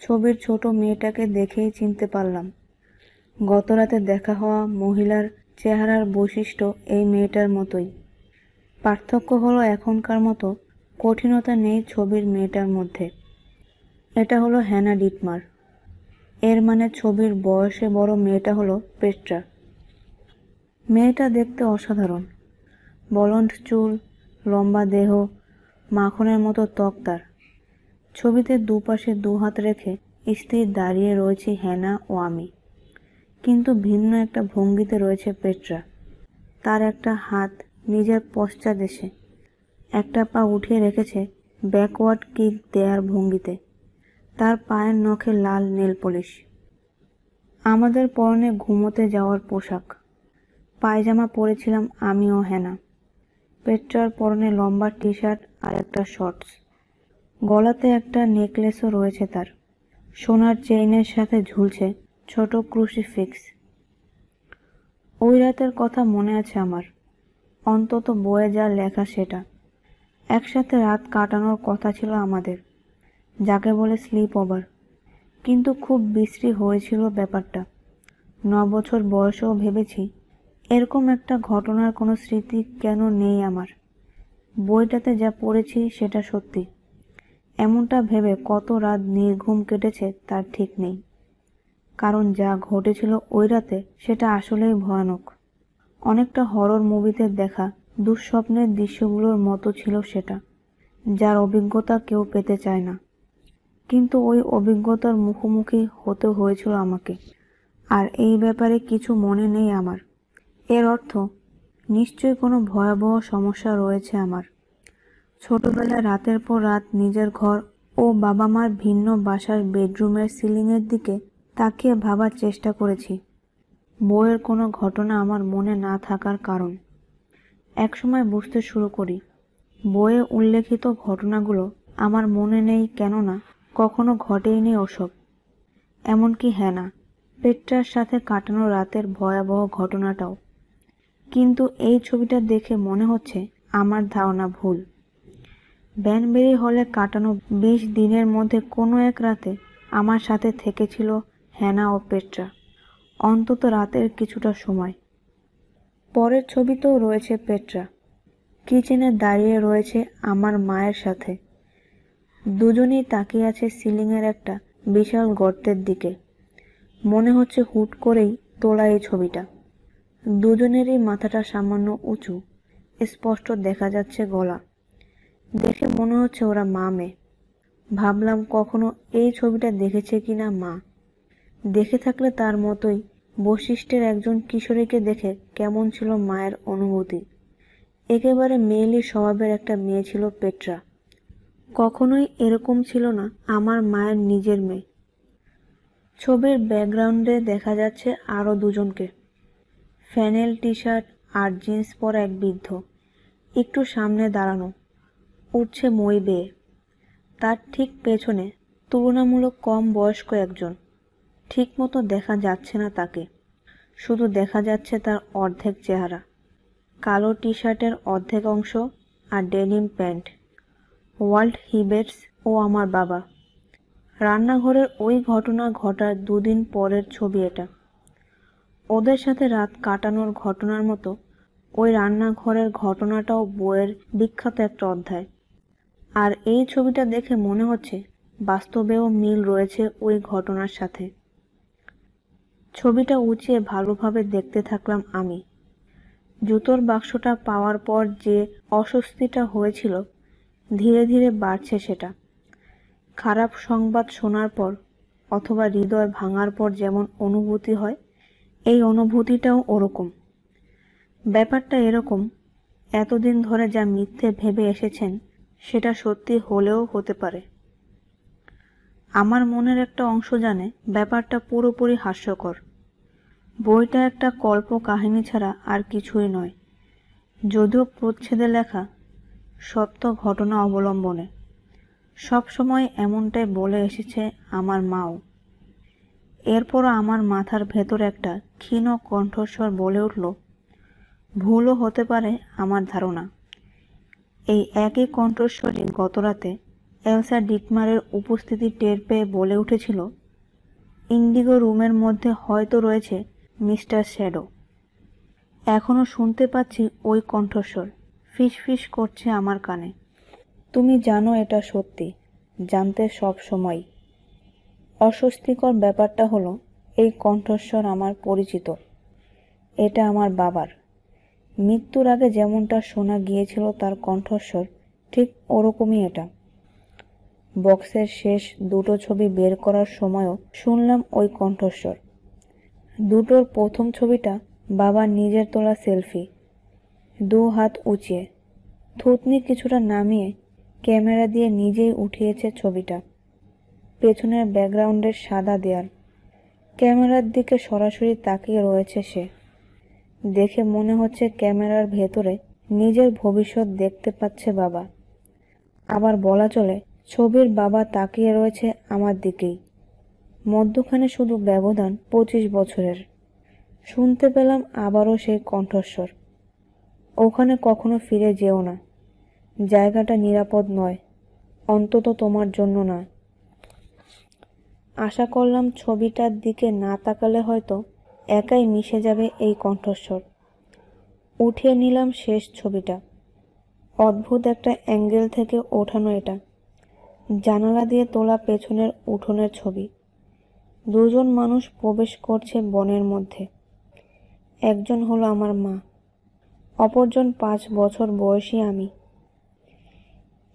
ছবির ছোট মেয়েটাকে দেখেই চিনতে পারলাম। গতরাতে দেখা হওয়া মহিলার চেহারার বৈশিষ্ট্য এই মেয়েটার মতোই। পার্থক্য হলো এখনকার মতো কঠিনতা নেই ছবির মেয়েটার মধ্যে। এটা হলো হ্যানা ডিটমার। এর মানে ছবির বয়সে বড় মেয়েটা হলো পেট্রা। মেয়েটা দেখতে অসাধারণ। বলন্ড চুল, লম্বা দেহ, মাখনের মতো ত্বক তার। ছবিতে দুপাশে দু হাত রেখে স্থির দাঁড়িয়ে রয়েছি হ্যানা ও আমি। কিন্তু ভিন্ন একটা ভঙ্গিতে রয়েছে পেট্রা। তার একটা হাত নিজের পশ্চাদেশে একটা পা উঠিয়ে রেখেছে ব্যাকওয়ার্ড কিক দেয়ার ভঙ্গিতে। তার পায়ের নখে লাল নেল পলিশ। আমাদের পরনে ঘুমোতে যাওয়ার পোশাক। পায়জামা পরেছিলাম আমি ও হেনা। পেট্রার পরনে লম্বা টি শার্ট আর একটা শর্টস। গলাতে একটা নেকলেসও রয়েছে তার। সোনার চেইনের সাথে ঝুলছে ছোট ক্রুসিফিক্স ওই রাতের কথা মনে আছে আমার। অন্তত বইয়ে যা লেখা সেটা। একসাথে রাত কাটানোর কথা ছিল আমাদের। যাকে বলে স্লিপ ওভার কিন্তু খুব বিশ্রী হয়েছিল ব্যাপারটা। ন বছর বয়সেও ভেবেছি, এরকম একটা ঘটনার কোনো স্মৃতি কেন নেই আমার? বইটাতে যা পড়েছি সেটা সত্যি। এমনটা ভেবে কত রাত নির্ঘুম কেটেছে তার ঠিক নেই। কারণ যা ঘটেছিল ওই রাতে সেটা আসলেই ভয়ানক। অনেকটা হরর মুভিতে দেখা দুঃস্বপ্নের দৃশ্যগুলোর মতো ছিল সেটা, যার অভিজ্ঞতা কেউ পেতে চায় না। কিন্তু ওই অভিজ্ঞতার মুখোমুখি হতে হয়েছিল আমাকে। আর এই ব্যাপারে কিছু মনে নেই আমার। এর অর্থ, নিশ্চয়ই কোনো ভয়াবহ সমস্যা রয়েছে আমার। ছোটবেলায় রাতের পর রাত নিজের ঘর ও বাবা মার ভিন্ন বাসার বেডরুমের সিলিংয়ের দিকে তাকিয়ে ভাবার চেষ্টা করেছি। বইয়ের কোনো ঘটনা আমার মনে না থাকার কারণ। একসময় বুঝতে শুরু করি, বইয়ে উল্লেখিত ঘটনাগুলো আমার মনে নেই কেননা কখনো ঘটেইনি ওসব। এমনকি হ্যানা পেট্রার সাথে কাটানো রাতের ভয়াবহ ঘটনাটাও। কিন্তু এই ছবিটা দেখে মনে হচ্ছে আমার ধারণা ভুল। ব্যানবেরি হলে কাটানো বিশ দিনের মধ্যে কোনো এক রাতে আমার সাথে থেকেছিল হ্যানা ও পেট্রা, অন্তত রাতের কিছুটা সময়। পরের ছবিতেও রয়েছে পেট্রা, কিচেনে দাঁড়িয়ে রয়েছে আমার মায়ের সাথে। দুজনেই তাকিয়ে আছে সিলিংয়ের একটা বিশাল গর্তের দিকে। মনে হচ্ছে হুট করেই তোলা এই ছবিটা। দুজনেরই মাথাটা সামান্য উঁচু, স্পষ্ট দেখা যাচ্ছে গলা। দেখে মনে হচ্ছে ওরা মা মেয়ে। ভাবলাম কখনো এই ছবিটা দেখেছে কিনা মা। দেখে থাকলে তার মতোই বৈশিষ্ট্যের একজন কিশোরীকে দেখে কেমন ছিল মায়ের অনুভূতি। একেবারে মেয়েলি স্বভাবের একটা মেয়ে ছিল পেট্রা। কখনোই এরকম ছিল না আমার মায়ের নিজের মেয়ে। ছবির ব্যাকগ্রাউন্ডে দেখা যাচ্ছে আরও দুজনকে। ফ্যানেল টি শার্ট আর জিন্স পরা এক বৃদ্ধ। একটু সামনে দাঁড়ানো। উঠছে মই বেয়ে। তার ঠিক পেছনে তুলনামূলক কম বয়স্ক একজন। ঠিক মতো দেখা যাচ্ছে না তাকে। শুধু দেখা যাচ্ছে তার অর্ধেক চেহারা। কালো টি শার্টের অর্ধেক অংশ আর ডেনিম প্যান্ট। ওয়ার্ল্ড হিবেটস ও আমার বাবা। রান্নাঘরের ওই ঘটনা ঘটার দুদিন পরের ছবি এটা। ওদের সাথে রাত কাটানোর ঘটনার মতো ওই রান্নাঘরের ঘটনাটাও বইয়ের বিখ্যাত একটা অধ্যায়। আর এই ছবিটা দেখে মনে হচ্ছে বাস্তবেও মিল রয়েছে ওই ঘটনার সাথে। ছবিটা উঁচিয়ে ভালোভাবে দেখতে থাকলাম আমি। জুতোর বাক্সটা পাওয়ার পর যে অস্বস্তিটা হয়েছিল, ধীরে ধীরে বাড়ছে সেটা। খারাপ সংবাদ শোনার পর, অথবা হৃদয় ভাঙার পর যেমন অনুভূতি হয়, এই অনুভূতিটাও ওরকম। ব্যাপারটা এরকম, এতদিন ধরে যা মিথ্যে ভেবে এসেছেন সেটা সত্যি হলেও হতে পারে। আমার মনের একটা অংশ জানে, ব্যাপারটা পুরোপুরি হাস্যকর। বইটা একটা কল্প কাহিনী ছাড়া আর কিছুই নয়। যদিও প্রচ্ছেদে লেখা, সত্য ঘটনা অবলম্বনে। সব সময় এমনটাই বলে এসেছে আমার মাও। এরপরও আমার মাথার ভেতর একটা ক্ষীণ কণ্ঠস্বর বলে উঠল, ভুলও হতে পারে আমার ধারণা। এই একই কণ্ঠস্বরই গতরাতে এলসা ডিটমারের উপস্থিতি টের পেয়ে বলে উঠেছিল, ইন্ডিগো রুমের মধ্যে হয়তো রয়েছে মিস্টার শ্যাডো। এখনও শুনতে পাচ্ছি ওই কণ্ঠস্বর। ফিস করছে আমার কানে। তুমি জানো এটা সত্যি, জানতে সব সময় অস্বস্তিকর ব্যাপারটা হলো, এই কণ্ঠস্বর আমার পরিচিত। এটা আমার বাবার। মৃত্যুর আগে যেমনটা শোনা গিয়েছিল তার কণ্ঠস্বর, ঠিক ওরকমই এটা। বক্সের শেষ দুটো ছবি বের করার সময়ও শুনলাম ওই কণ্ঠস্বর। দুটোর প্রথম ছবিটা বাবার নিজের তোলা সেলফি। দু হাত উঁচিয়ে। থুতনি কিছুটা নামিয়ে ক্যামেরা দিয়ে নিজেই উঠিয়েছে ছবিটা। পেছনের ব্যাকগ্রাউন্ডের সাদা দেয়াল। ক্যামেরার দিকে সরাসরি তাকিয়ে রয়েছে সে। দেখে মনে হচ্ছে ক্যামেরার ভেতরে নিজের ভবিষ্যৎ দেখতে পাচ্ছে বাবা। আবার বলা চলে, ছবির বাবা তাকিয়ে রয়েছে আমার দিকেই। মধ্যখানে শুধু ব্যবধান পঁচিশ বছরের। শুনতে পেলাম আবারও সেই কণ্ঠস্বর। ওখানে কখনো ফিরে যেও না। জায়গাটা নিরাপদ নয়। অন্তত তোমার জন্য না আশা করলাম ছবিটার দিকে না তাকালে হয়তো একাই মিশে যাবে এই কণ্ঠস্বর। উঠিয়ে নিলাম শেষ ছবিটা। অদ্ভুত একটা অ্যাঙ্গেল থেকে ওঠানো এটা। জানালা দিয়ে তোলা পেছনের উঠোনের ছবি। দুজন মানুষ প্রবেশ করছে বনের মধ্যে। একজন হলো আমার মা। অপরজন পাঁচ বছর বয়সী আমি।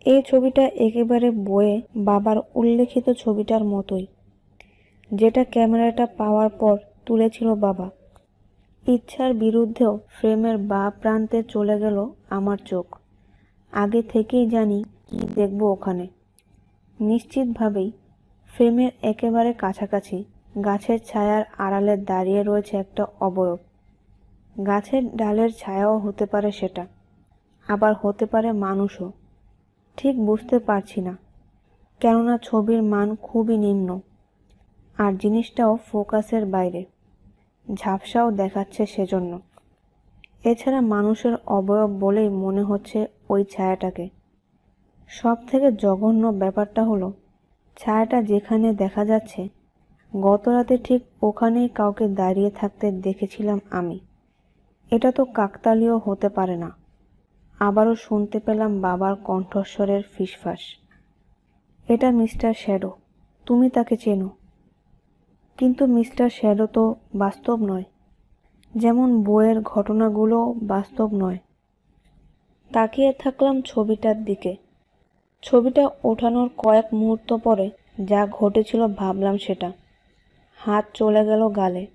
এই ছবিটা একেবারে বয়ে বাবার উল্লেখিত ছবিটার মতোই। যেটা ক্যামেরাটা পাওয়ার পর তুলেছিল বাবা। ইচ্ছার বিরুদ্ধেও ফ্রেমের বা প্রান্তে চলে গেল আমার চোখ। আগে থেকেই জানি কি দেখব ওখানে। নিশ্চিতভাবেই ফ্রেমের একেবারে কাছাকাছি গাছের ছায়ার আড়ালে দাঁড়িয়ে রয়েছে একটা অবয়ব। গাছের ডালের ছায়াও হতে পারে সেটা, আবার হতে পারে মানুষও। ঠিক বুঝতে পারছি না, কেননা ছবির মান খুবই নিম্ন, আর জিনিসটাও ফোকাসের বাইরে। ঝাপসাও দেখাচ্ছে সেজন্য। এছাড়া মানুষের অবয়ব বলেই মনে হচ্ছে ওই ছায়াটাকে। সব থেকে জঘন্য ব্যাপারটা হলো, ছায়াটা যেখানে দেখা যাচ্ছে গত রাতে ঠিক ওখানেই কাউকে দাঁড়িয়ে থাকতে দেখেছিলাম আমি। এটা তো কাকতালীয় হতে পারে না। আবারও শুনতে পেলাম বাবার কণ্ঠস্বরের ফিসফাস। এটা মিস্টার শ্যাডো, তুমি তাকে চেনো। কিন্তু মিস্টার শ্যাডো তো বাস্তব নয়। যেমন বইয়ের ঘটনাগুলো বাস্তব নয়। তাকিয়ে থাকলাম ছবিটার দিকে। ছবিটা ওঠানোর কয়েক মুহূর্ত পরে যা ঘটেছিল ভাবলাম সেটা। হাত চলে গেল গালে।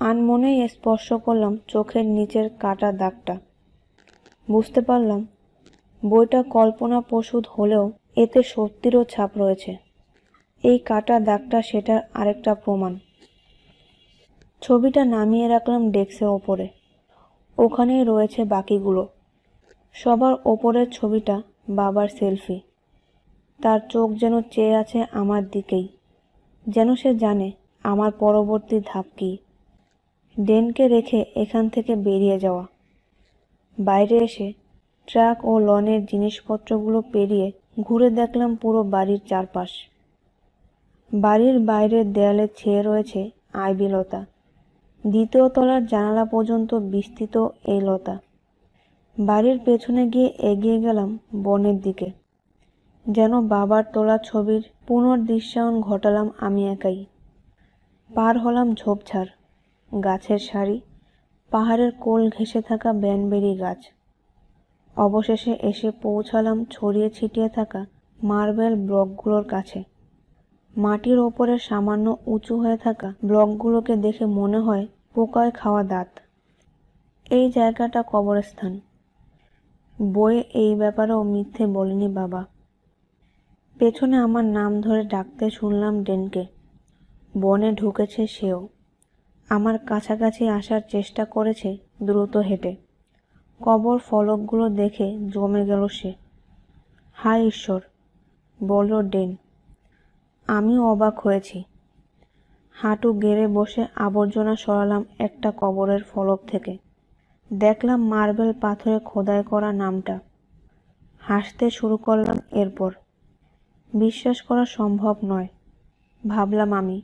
আনমনেই স্পর্শ করলাম চোখের নিচের কাটা দাগটা। বুঝতে পারলাম, বইটা কল্পনা প্রসূত হলেও এতে সত্যিরও ছাপ রয়েছে। এই কাটা দাগটা সেটার আরেকটা প্রমাণ। ছবিটা নামিয়ে রাখলাম ডেস্কের ওপরে। ওখানেই রয়েছে বাকিগুলো। সবার ওপরের ছবিটা বাবার সেলফি। তার চোখ যেন চেয়ে আছে আমার দিকেই। যেন সে জানে আমার পরবর্তী ধাপ কী। ডেনকে রেখে এখান থেকে বেরিয়ে যাওয়া। বাইরে এসে ট্রাক ও লনের জিনিসপত্রগুলো পেরিয়ে ঘুরে দেখলাম পুরো বাড়ির চারপাশ। বাড়ির বাইরের দেয়ালে ছেয়ে রয়েছে আইবি লতা। দ্বিতীয় তলার জানালা পর্যন্ত বিস্তৃত এই লতা। বাড়ির পেছনে গিয়ে এগিয়ে গেলাম বনের দিকে। যেন বাবার তোলা ছবির পুনর্দৃশ্যায়ন ঘটালাম আমি একাই। পার হলাম ঝোপঝাড়, গাছের সারি, পাহাড়ের কোল ঘেঁষে থাকা ব্যানবেরি গাছ। অবশেষে এসে পৌঁছালাম ছড়িয়ে ছিটিয়ে থাকা মার্বেল ব্লকগুলোর কাছে। মাটির ওপরে সামান্য উঁচু হয়ে থাকা ব্লকগুলোকে দেখে মনে হয় পোকায় খাওয়া দাঁত। এই জায়গাটা কবরস্থান। বইয়ে এই ব্যাপারেও মিথ্যে বলেনি বাবা। পেছনে আমার নাম ধরে ডাকতে শুনলাম ডেনকে। বনে ঢুকেছে সেও। আমার কাছাকাছি আসার চেষ্টা করেছে দ্রুত হেঁটে। কবর ফলকগুলো দেখে জমে গেল সে। হায় ঈশ্বর, বলল ডেন। আমিও অবাক হয়েছি। হাঁটু গেড়ে বসে আবর্জনা সরালাম একটা কবরের ফলক থেকে। দেখলাম মার্বেল পাথরে খোদাই করা নামটা। হাসতে শুরু করলাম এরপর। বিশ্বাস করা সম্ভব নয়, ভাবলাম আমি।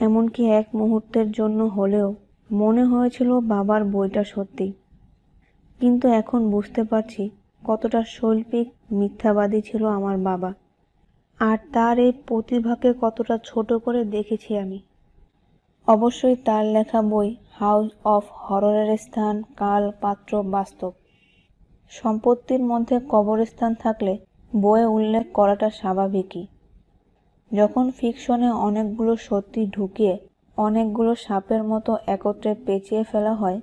এমনকি এক মুহূর্তের জন্য হলেও মনে হয়েছিল বাবার বইটা সত্যি। কিন্তু এখন বুঝতে পারছি কতটা শৈল্পিক মিথ্যাবাদী ছিল আমার বাবা। আর তার এই প্রতিভাকে কতটা ছোট করে দেখেছি আমি। অবশ্যই তার লেখা বই হাউস অফ হররের স্থান, কাল পাত্র বাস্তব। সম্পত্তির মধ্যে কবরস্থান থাকলে বইয়ে উল্লেখ করাটা স্বাভাবিকই। যখন ফিকশনে অনেকগুলো সত্যি ঢুকিয়ে অনেকগুলো সাপের মতো একত্রে পেঁচিয়ে ফেলা হয়,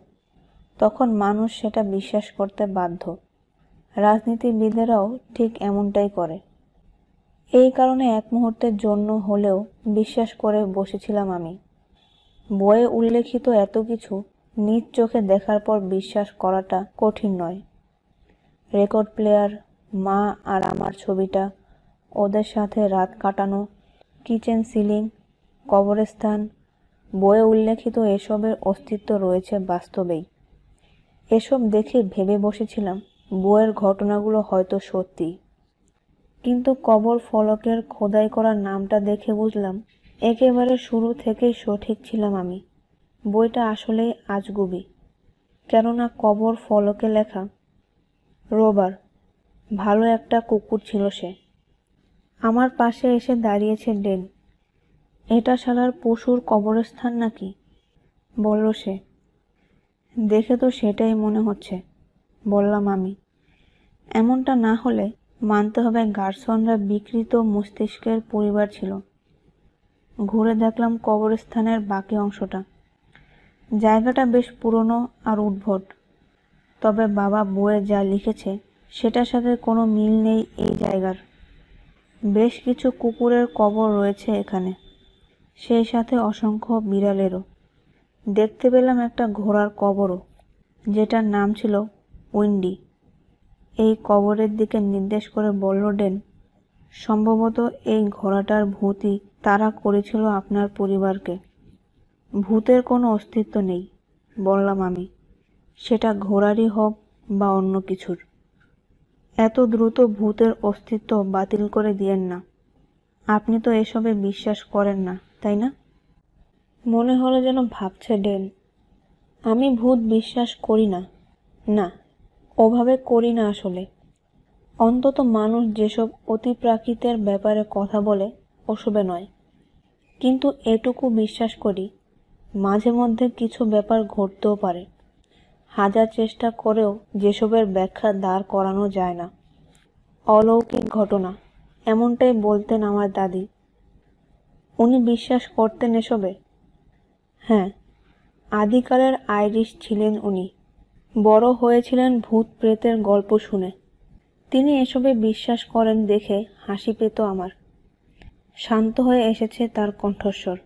তখন মানুষ সেটা বিশ্বাস করতে বাধ্য। রাজনীতিবিদেরাও ঠিক এমনটাই করে। এই কারণে এক মুহূর্তের জন্য হলেও বিশ্বাস করে বসেছিলাম আমি। বইয়ে উল্লেখিত এত কিছু নিজ চোখে দেখার পর বিশ্বাস করাটা কঠিন নয়। রেকর্ড প্লেয়ার, মা আর আমার ছবিটা, ওদের সাথে রাত কাটানো, কিচেন সিলিং, কবরস্থান, বইয়ে উল্লেখিত এসবের অস্তিত্ব রয়েছে বাস্তবেই। এসব দেখে ভেবে বসেছিলাম বইয়ের ঘটনাগুলো হয়তো সত্যি। কিন্তু কবর ফলকের খোদাই করা নামটা দেখে বুঝলাম, একেবারে শুরু থেকেই সঠিক ছিলাম আমি। বইটা আসলেই আজগুবি। কেননা কবর ফলকে লেখা, রোবার, ভালো একটা কুকুর ছিল সে। আমার পাশে এসে দাঁড়িয়েছে ডেন। এটা শালার পশুর কবরস্থান নাকি? বলল সে। দেখে তো সেটাই মনে হচ্ছে, বললাম আমি। এমনটা না হলে মানতে হবে গার্সনরা বিকৃত মস্তিষ্কের পরিবার ছিল। ঘুরে দেখলাম কবরস্থানের বাকি অংশটা। জায়গাটা বেশ পুরনো আর উদ্ভট। তবে বাবা বইয়ে যা লিখেছে, সেটার সাথে কোনো মিল নেই এই জায়গার। বেশ কিছু কুকুরের কবর রয়েছে এখানে। সেই সাথে অসংখ্য বিড়ালেরও। দেখতে পেলাম একটা ঘোড়ার কবরও, যেটার নাম ছিল উইন্ডি। এই কবরের দিকে নির্দেশ করে বলল, ডেন, সম্ভবত এই ঘোড়াটার ভূতই তারা করেছিল আপনার পরিবারকে। ভূতের কোনো অস্তিত্ব নেই, বললাম আমি। সেটা ঘোড়ারই হোক বা অন্য কিছুর। এত দ্রুত ভূতের অস্তিত্ব বাতিল করে দিয়েন না। আপনি তো এসবে বিশ্বাস করেন না, তাই না? মনে হলো যেন ভাবছে, ডেন, আমি ভূত বিশ্বাস করি না। না ওভাবে করি না আসলে। অন্তত মানুষ যেসব অতিপ্রাকৃতের ব্যাপারে কথা বলে, ওসবে নয়। কিন্তু এটুকু বিশ্বাস করি, মাঝে মধ্যে কিছু ব্যাপার ঘটতেও পারে। হাজার চেষ্টা করেও যেসবের ব্যাখ্যা দাঁড় করানো যায় না। অলৌকিক ঘটনা, এমনটাই বলতেন আমার দাদি। উনি বিশ্বাস করতেন এসবে? হ্যাঁ আদিকালের আইরিশ ছিলেন উনি। বড় হয়েছিলেন ভূত প্রেতের গল্প শুনে। তিনি এসবে বিশ্বাস করেন দেখে হাসি পেত আমার। শান্ত হয়ে এসেছে তার কণ্ঠস্বর।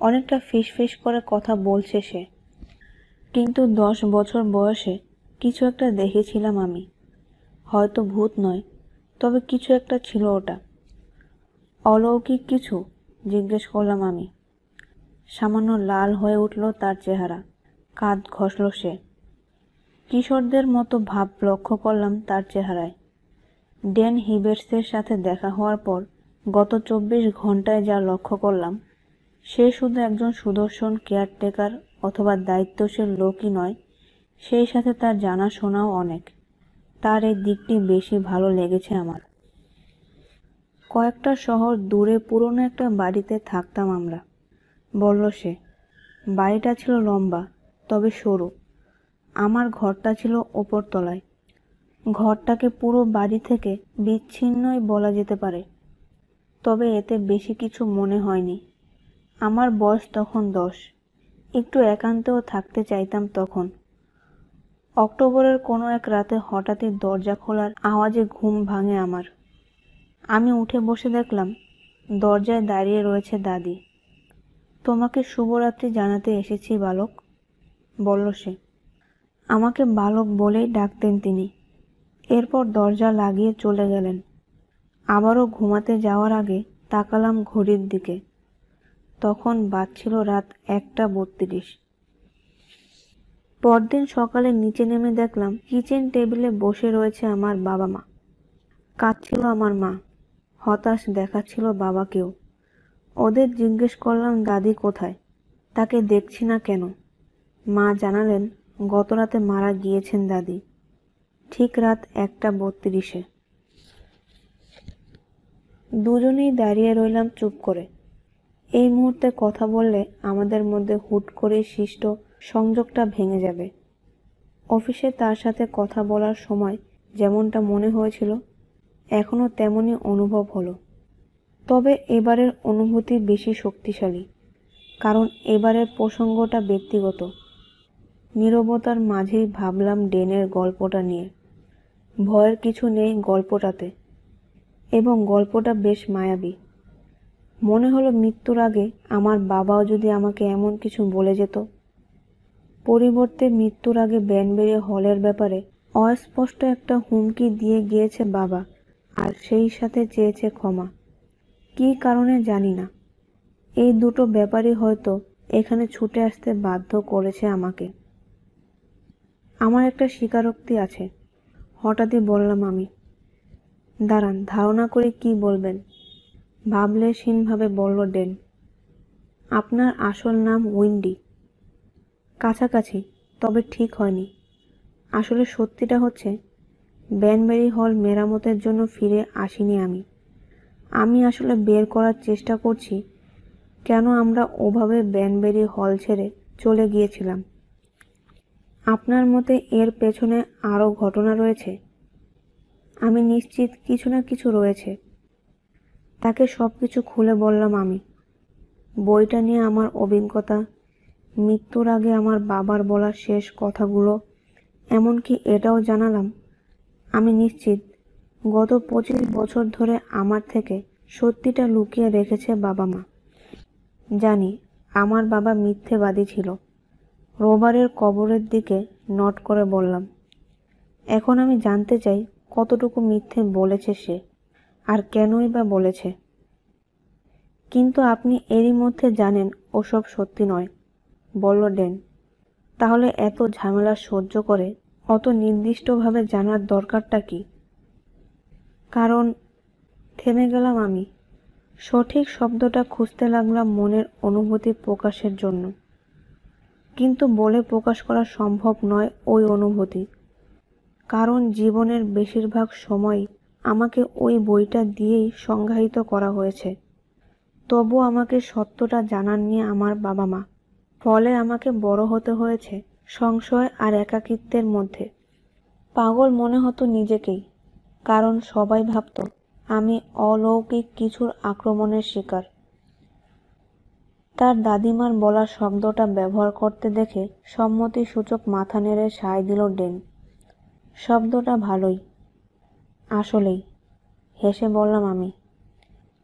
অনেকটা ফিস ফিস করে কথা বলছে সে। কিন্তু দশ বছর বয়সে কিছু একটা দেখেছিলাম আমি। হয়তো ভূত নয়, তবে কিছু একটা ছিল ওটা। অলৌকিক কিছু, জিজ্ঞেস করলাম আমি। সামান্য লাল হয়ে উঠল তার চেহারা। কাঁধ ঘষল সে। কিশোরদের মতো ভাব লক্ষ্য করলাম তার চেহারায়। ডেন হিবেটসের সাথে দেখা হওয়ার পর গত চব্বিশ ঘন্টায় যা লক্ষ্য করলাম, সে শুধু একজন সুদর্শন কেয়ারটেকার অথবা দায়িত্বশীল লোকই নয়, সেই সাথে তার জানাশোনাও অনেক। তার এই দিকটি বেশি ভালো লেগেছে আমার। কয়েকটা শহর দূরে পুরনো একটা বাড়িতে থাকতাম আমরা, বলল সে। বাড়িটা ছিল লম্বা, তবে সরু। আমার ঘরটা ছিল ওপরতলায়। ঘরটাকে পুরো বাড়ি থেকে বিচ্ছিন্নই বলা যেতে পারে। তবে এতে বেশি কিছু মনে হয়নি। আমার বয়স তখন দশ। একটু একান্তেও থাকতে চাইতাম তখন। অক্টোবরের কোনো এক রাতে হঠাৎই দরজা খোলার আওয়াজে ঘুম ভাঙে আমার। আমি উঠে বসে দেখলাম, দরজায় দাঁড়িয়ে রয়েছে দাদি। তোমাকে শুভরাত্রি জানাতে এসেছি, বালক, বলল সে। আমাকে বালক বলেই ডাকতেন তিনি। এরপর দরজা লাগিয়ে চলে গেলেন। আবারও ঘুমাতে যাওয়ার আগে তাকালাম ঘড়ির দিকে। তখন বাজছিল রাত একটা বত্রিশ। পরদিন সকালে নিচে নেমে দেখলাম, কিচেন টেবিলে বসে রয়েছে আমার বাবা মা। কাঁদছিল আমার মা। হতাশ দেখাচ্ছিল বাবাকেও ওদের জিজ্ঞেস করলাম, দাদি কোথায়? তাকে দেখছি না কেন? মা জানালেন গত রাতে মারা গিয়েছেন দাদি। ঠিক রাত একটা বত্রিশে। দুজনেই দাঁড়িয়ে রইলাম চুপ করে। এই মুহূর্তে কথা বললে আমাদের মধ্যে হুট করে সৃষ্ট সংযোগটা ভেঙে যাবে। অফিসে তার সাথে কথা বলার সময় যেমনটা মনে হয়েছিল এখনও তেমনই অনুভব হলো। তবে এবারের অনুভূতি বেশি শক্তিশালী, কারণ এবারের প্রসঙ্গটা ব্যক্তিগত। নীরবতার মাঝেই ভাবলাম ডেনের গল্পটা নিয়ে। ভয়ের কিছু নেই গল্পটাতে। এবং গল্পটা বেশ মায়াবী। মনে হলো মৃত্যুর আগে আমার বাবাও যদি আমাকে এমন কিছু বলে যেত। পরিবর্তে মৃত্যুর আগে ব্যানবেরি হলের ব্যাপারে অস্পষ্ট একটা হুমকি দিয়ে গিয়েছে বাবা, আর সেই সাথে চেয়েছে ক্ষমা। কী কারণে জানি না। এই দুটো ব্যাপারই হয়তো এখানে ছুটে আসতে বাধ্য করেছে আমাকে। আমার একটা স্বীকারোক্তি আছে। হঠাৎই বললাম আমি, দাঁড়ান, ধারণা করে কি বলবেন? ভাবলেশীনভাবে বলল ডেন, আপনার আসল নাম উইন্ডি। কাছাকাছি, তবে ঠিক হয়নি। আসলে সত্যিটা হচ্ছে, ব্যানবেরি হল মেরামতের জন্য ফিরে আসিনি আমি। আমি আসলে বের করার চেষ্টা করছি, কেন আমরা ওভাবে ব্যানবেরি হল ছেড়ে চলে গিয়েছিলাম? আপনার মতে এর পেছনে আরও ঘটনা রয়েছে? আমি নিশ্চিত কিছু না কিছু রয়েছে। তাকে সব কিছু খুলে বললাম আমি। বইটা নিয়ে আমার অভিজ্ঞতা, মৃত্যুর আগে আমার বাবার বলা শেষ কথাগুলো, এমনকি এটাও জানালাম। আমি নিশ্চিত, গত পঁচিশ বছর ধরে আমার থেকে সত্যিটা লুকিয়ে রেখেছে বাবা মা। জানি, আমার বাবা মিথ্যেবাদী ছিল। রোবারের কবরের দিকে নট করে বললাম, এখন আমি জানতে চাই কতটুকু মিথ্যে বলেছে সে আর কেনই বা বলেছে। কিন্তু আপনি এরই মধ্যে জানেন ওসব সত্যি নয়, বলল ডেন। তাহলে এত ঝামেলা সহ্য করে অত নির্দিষ্টভাবে জানার দরকারটা কি? কারণ থেমে গেলাম আমি। সঠিক শব্দটা খুঁজতে লাগলাম মনের অনুভূতি প্রকাশের জন্য। কিন্তু বলে প্রকাশ করা সম্ভব নয় ওই অনুভূতি। কারণ জীবনের বেশিরভাগ সময় আমাকে ওই বইটা দিয়েই সংজ্ঞায়িত করা হয়েছে। তবু আমাকে সত্যটা জানান নিয়ে আমার বাবা মা। ফলে আমাকে বড় হতে হয়েছে সংশয় আর একাকিত্বের মধ্যে। পাগল মনে হতো নিজেকেই, কারণ সবাই ভাবত, আমি অলৌকিক কিছুর আক্রমণের শিকার। তার দাদিমার বলা শব্দটা ব্যবহার করতে দেখে সম্মতি সূচক মাথা নেড়ে সায় দিল ডেন। শব্দটা ভালোই। আসলেই। হেসে বললাম আমি।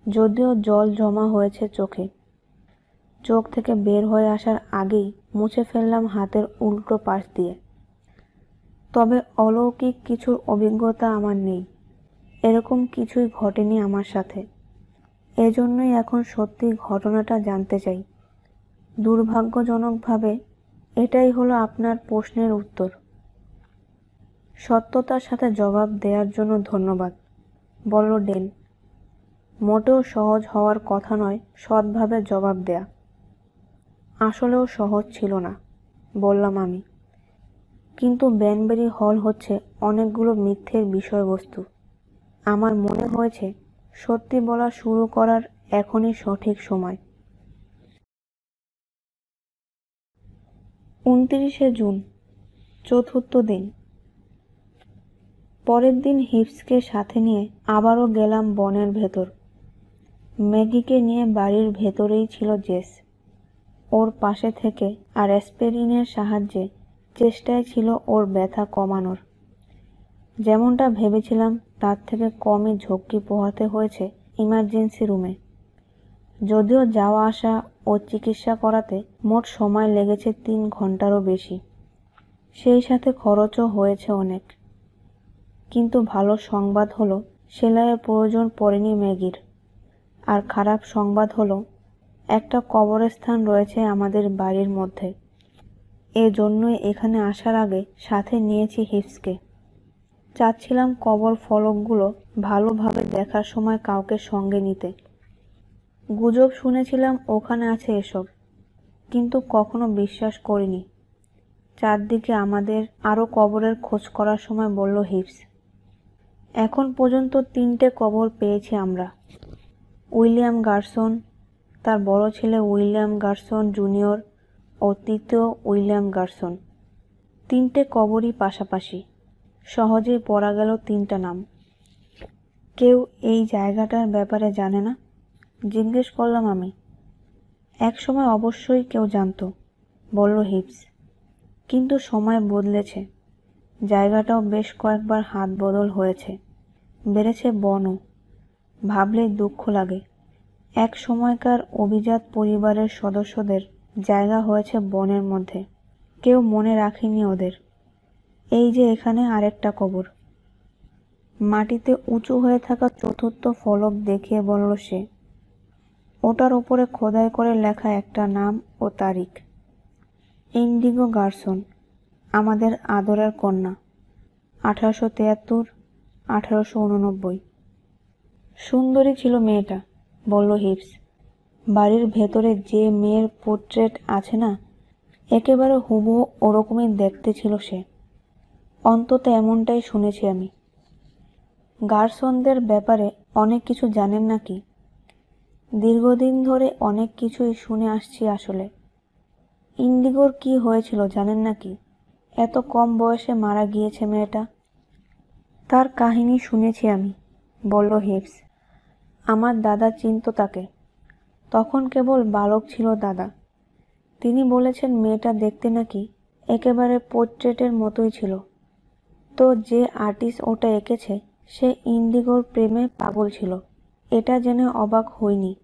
যদিও জল জমা হয়েছে চোখে। চোখ থেকে বের হয়ে আসার আগেই মুছে ফেললাম হাতের উল্টো পাশ দিয়ে। তবে অলৌকিক কিছুর অভিজ্ঞতা আমার নেই। এরকম কিছুই ঘটেনি আমার সাথে। এজন্যই এখন সত্যি ঘটনাটা জানতে চাই। দুর্ভাগ্যজনকভাবে এটাই হলো আপনার প্রশ্নের উত্তর। সত্যতার সাথে জবাব দেওয়ার জন্য ধন্যবাদ। বলল ডেন, মোটেও সহজ হওয়ার কথা নয় সৎভাবে জবাব দেয়া। আসলেও সহজ ছিল না, বললাম আমি। কিন্তু ব্যানবেরি হল হচ্ছে অনেকগুলো মিথ্যের বিষয়বস্তু। আমার মনে হয়েছে সত্যি বলা শুরু করার এখনই সঠিক সময়। উনত্রিশে জুন, চতুর্থ দিন। পরের দিন হিপসকে সাথে নিয়ে আবারও গেলাম বনের ভেতর। ম্যাগিকে নিয়ে বাড়ির ভেতরেই ছিল জেস। ওর পাশে থেকে আর অ্যাসপেরিনের সাহায্যে চেষ্টায় ছিল ওর ব্যথা কমানোর। যেমনটা ভেবেছিলাম তার থেকে কমই ঝক্কি পোহাতে হয়েছে ইমার্জেন্সি রুমে। যদিও যাওয়া আসা ও চিকিৎসা করাতে মোট সময় লেগেছে তিন ঘন্টারও বেশি। সেই সাথে খরচও হয়েছে অনেক। কিন্তু ভালো সংবাদ হলো, সেলাইয়ের প্রয়োজন পড়েনি ম্যাগির। আর খারাপ সংবাদ হলো, একটা কবরস্থান রয়েছে আমাদের বাড়ির মধ্যে। এজন্যই এখানে আসার আগে সাথে নিয়েছি হিপসকে। চাচ্ছিলাম কবর ফলকগুলো ভালোভাবে দেখার সময় কাউকে সঙ্গে নিতে। গুজব শুনেছিলাম ওখানে আছে এসব, কিন্তু কখনো বিশ্বাস করিনি। চারদিকে আমাদের আরও কবরের খোঁজ করার সময় বলল হিপস, এখন পর্যন্ত তিনটে কবর পেয়েছি আমরা। উইলিয়াম গার্সন, তার বড় ছেলে উইলিয়াম গার্সন জুনিয়র ও তৃতীয় উইলিয়াম গার্সন, তিনটে কবরই পাশাপাশি। সহজেই পড়া গেল তিনটা নাম। কেউ এই জায়গাটার ব্যাপারে জানে না? জিজ্ঞেস করলাম আমি। এক সময় অবশ্যই কেউ জানতো, বলল হিপস। কিন্তু সময় বদলেছে। জায়গাটাও বেশ কয়েকবার হাত বদল হয়েছে। বেড়েছে বনও। ভাবলেই দুঃখ লাগে। এক সময়কার অভিজাত পরিবারের সদস্যদের জায়গা হয়েছে বনের মধ্যে। কেউ মনে রাখেনি ওদের। এই যে এখানে আরেকটা কবর। মাটিতে উঁচু হয়ে থাকা চতুর্থ ফলক দেখিয়ে বলল সে, ওটার ওপরে খোদাই করে লেখা একটা নাম ও তারিখ। ইন্ডিগো গার্সন, আমাদের আদরের কন্যা, আঠারোশো তিয়াত্তর, আঠারোশো উননব্বই। সুন্দরী ছিল মেয়েটা, বলল হিপস। বাড়ির ভেতরে যে মেয়ের পোর্ট্রেট আছে না, একেবারে হুবহু ওরকমই দেখতে ছিল সে। অন্তত এমনটাই শুনেছি আমি। গার্সনদের ব্যাপারে অনেক কিছু জানেন নাকি? দীর্ঘদিন ধরে অনেক কিছুই শুনে আসছি আসলে। ইন্ডিগোর কি হয়েছিল জানেন নাকি? এত কম বয়সে মারা গিয়েছে মেয়েটা? তার কাহিনী শুনেছি আমি, বলল হিপস। আমার দাদা চিনত তাকে। তখন কেবল বালক ছিল দাদা। তিনি বলেছেন মেয়েটা দেখতে নাকি একেবারে পোর্ট্রেটের মতোই ছিল। তো যে আর্টিস্ট ওটা এঁকেছে, সে ইন্ডিগোর প্রেমে পাগল ছিল। এটা জেনে অবাক হইনি।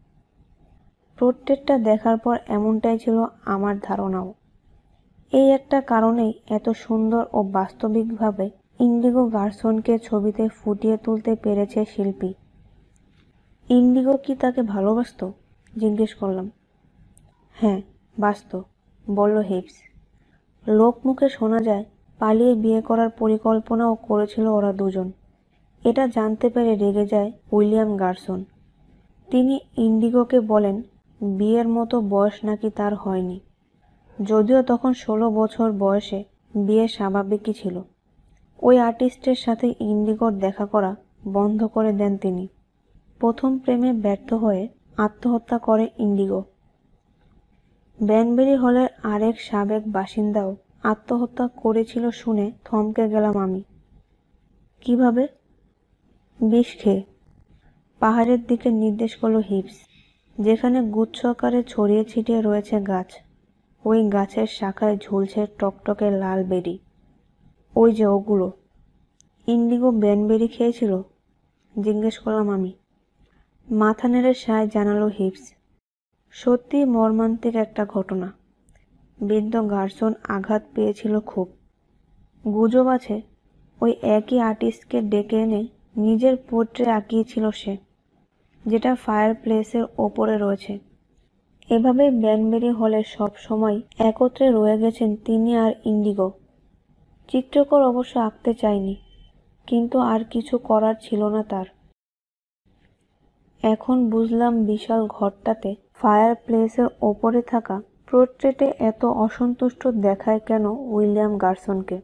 পোর্ট্রেটটা দেখার পর এমনটাই ছিল আমার ধারণাও। এই একটা কারণেই এত সুন্দর ও বাস্তবিকভাবে ইন্ডিগো গার্সনকে ছবিতে ফুটিয়ে তুলতে পেরেছে শিল্পী। ইন্ডিগো কি তাকে ভালোবাসত? জিজ্ঞেস করলাম। হ্যাঁ বাস্ত। বলল, হিপস। লোক মুখে শোনা যায় পালিয়ে বিয়ে করার পরিকল্পনাও করেছিল ওরা দুজন। এটা জানতে পেরে রেগে যায় উইলিয়াম গার্সন। তিনি ইন্ডিগোকে বলেন, বিয়ের মতো বয়স নাকি তার হয়নি। যদিও তখন ষোলো বছর বয়সে বিয়ে স্বাভাবিকই ছিল। ওই আর্টিস্টের সাথে ইন্ডিগোর দেখা করা বন্ধ করে দেন তিনি। প্রথম প্রেমে ব্যর্থ হয়ে আত্মহত্যা করে ইন্ডিগো। ব্যানবেরি হলের আরেক সাবেক বাসিন্দাও আত্মহত্যা করেছিল শুনে থমকে গেলাম আমি। কীভাবে? বিষ খেয়ে। পাহাড়ের দিকে নির্দেশ করল হিপস, যেখানে গুচ্ছ আকারে ছড়িয়ে ছিটিয়ে রয়েছে গাছ। ওই গাছের শাখায় ঝুলছে টকটকে লাল বেরি। ওই যে ওগুলো। ইন্ডিগো ব্যানবেরি খেয়েছিল? জিজ্ঞেস করলাম আমি। মাথা নেড়ে সায় জানালো হিপস। সত্যি মর্মান্তিক একটা ঘটনা। বৃদ্ধ গার্সন আঘাত পেয়েছিল খুব। গুজব আছে, ওই একই আর্টিস্টকে ডেকে এনে নিজের পোর্ট্রে আঁকিয়েছিল সে, যেটা ফায়ার প্লেসের ওপরে রয়েছে। এভাবে ব্যানবেরি হলে সব সময় একত্রে রয়ে গেছেন তিনি আর ইন্ডিগো। চিত্রকর অবশ্য আঁকতে চায়নি, কিন্তু আর কিছু করার ছিল না তার। এখন বুঝলাম বিশাল ঘরটাতে ফায়ার প্লেসের ওপরে থাকা পোর্ট্রেটে এত অসন্তুষ্ট দেখায় কেন উইলিয়াম গার্সনকে?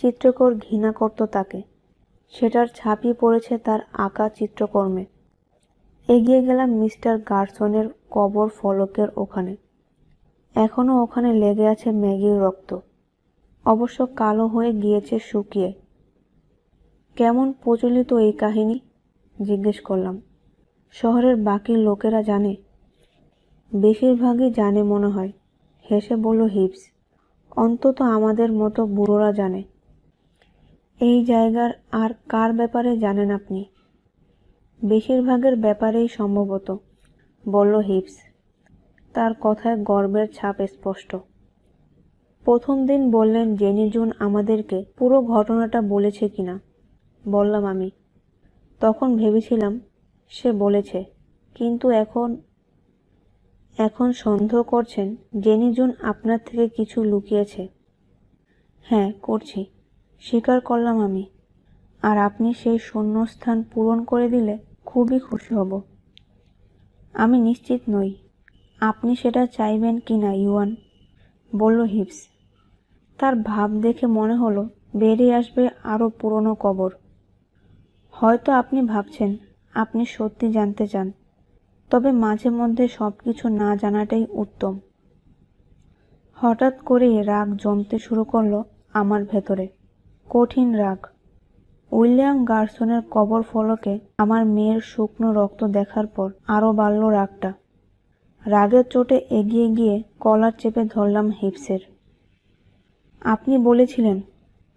চিত্রকর ঘৃণা করত তাকে। সেটার ছাপই পড়েছে তার আঁকা চিত্রকর্মে। এগিয়ে গেলাম মিস্টার গার্সনের কবর ফলকের ওখানে। এখনও ওখানে লেগে আছে ম্যাগির রক্ত। অবশ্য কালো হয়ে গিয়েছে শুকিয়ে। কেমন প্রচলিত এই কাহিনী? জিজ্ঞেস করলাম। শহরের বাকি লোকেরা জানে বেশিরভাগই জানে মনে হয়। হেসে বলল, হিপস, অন্তত আমাদের মতো বুড়োরা জানে। এই জায়গার আর কার ব্যাপারে জানেন আপনি? বেশিরভাগের ব্যাপারেই সম্ভবত, বলল হিপস। তার কথায় গর্বের ছাপ স্পষ্ট। প্রথম দিন বললেন জেনি জুন আমাদেরকে পুরো ঘটনাটা বলেছে কিনা। বললাম আমি। তখন ভেবেছিলাম সে বলেছে, কিন্তু এখন এখন সন্দেহ করছেন জেনি জুন আপনার থেকে কিছু লুকিয়েছে। হ্যাঁ করছি। স্বীকার করলাম আমি। আর আপনি সেই শূন্যস্থান পূরণ করে দিলে খুবই খুশি হব। আমি নিশ্চিত নই। আপনি সেটা চাইবেন কি না, ইউয়ান? বলল হিপস। তার ভাব দেখে মনে হলো বেরিয়ে আসবে আরও পুরনো কবর। হয়তো আপনি ভাবছেন, আপনি সত্যি জানতে চান। তবে মাঝে মধ্যে সব কিছু না জানাটাই উত্তম। হঠাৎ করেই রাগ জমতে শুরু করল আমার ভেতরে। কঠিন রাগ। উইলিয়াম গার্সনের কবর ফলকে আমার মেয়ের শুকনো রক্ত দেখার পর আরও বাড়ল রাগটা। রাগের চোটে এগিয়ে গিয়ে কলার চেপে ধরলাম হিপসের। আপনি বলেছিলেন,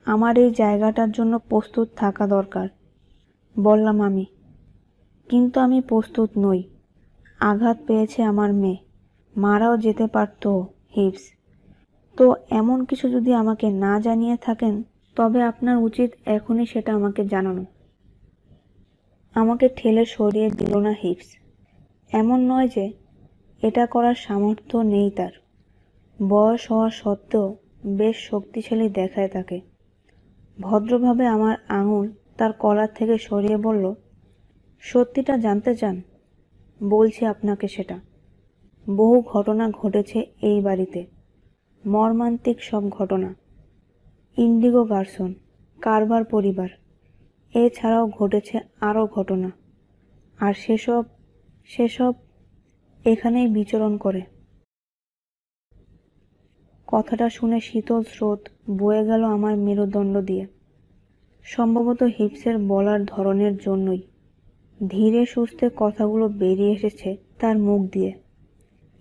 আমার এই জায়গাটার জন্য প্রস্তুত থাকা দরকার। বললাম আমি। কিন্তু আমি প্রস্তুত নই। আঘাত পেয়েছে আমার মেয়ে। মারাও যেতে পারত হিপস তো এমন কিছু যদি আমাকে না জানিয়ে থাকেন, তবে আপনার উচিত এখনই সেটা আমাকে জানানো। আমাকে ঠেলে সরিয়ে দিল না হিপস এমন নয় যে এটা করার সামর্থ্য নেই তার। বয়স হওয়া সত্ত্বেও বেশ শক্তিশালী দেখায় তাকে। ভদ্রভাবে আমার আঙুল তার কলার থেকে সরিয়ে বলল, সত্যিটা জানতে চান? বলছি আপনাকে সেটা। বহু ঘটনা ঘটেছে এই বাড়িতে। মর্মান্তিক সব ঘটনা। ইন্ডিগো গার্সন, কারবার পরিবার। এছাড়াও ঘটেছে আরও ঘটনা। আর সেসব সেসব এখানেই বিচরণ করে। কথাটা শুনে শীতল স্রোত বয়ে গেল আমার মেরুদণ্ড দিয়ে। সম্ভবত হিপসের বলার ধরনের জন্যই। ধীরে সুস্থে কথাগুলো বেরিয়ে এসেছে তার মুখ দিয়ে।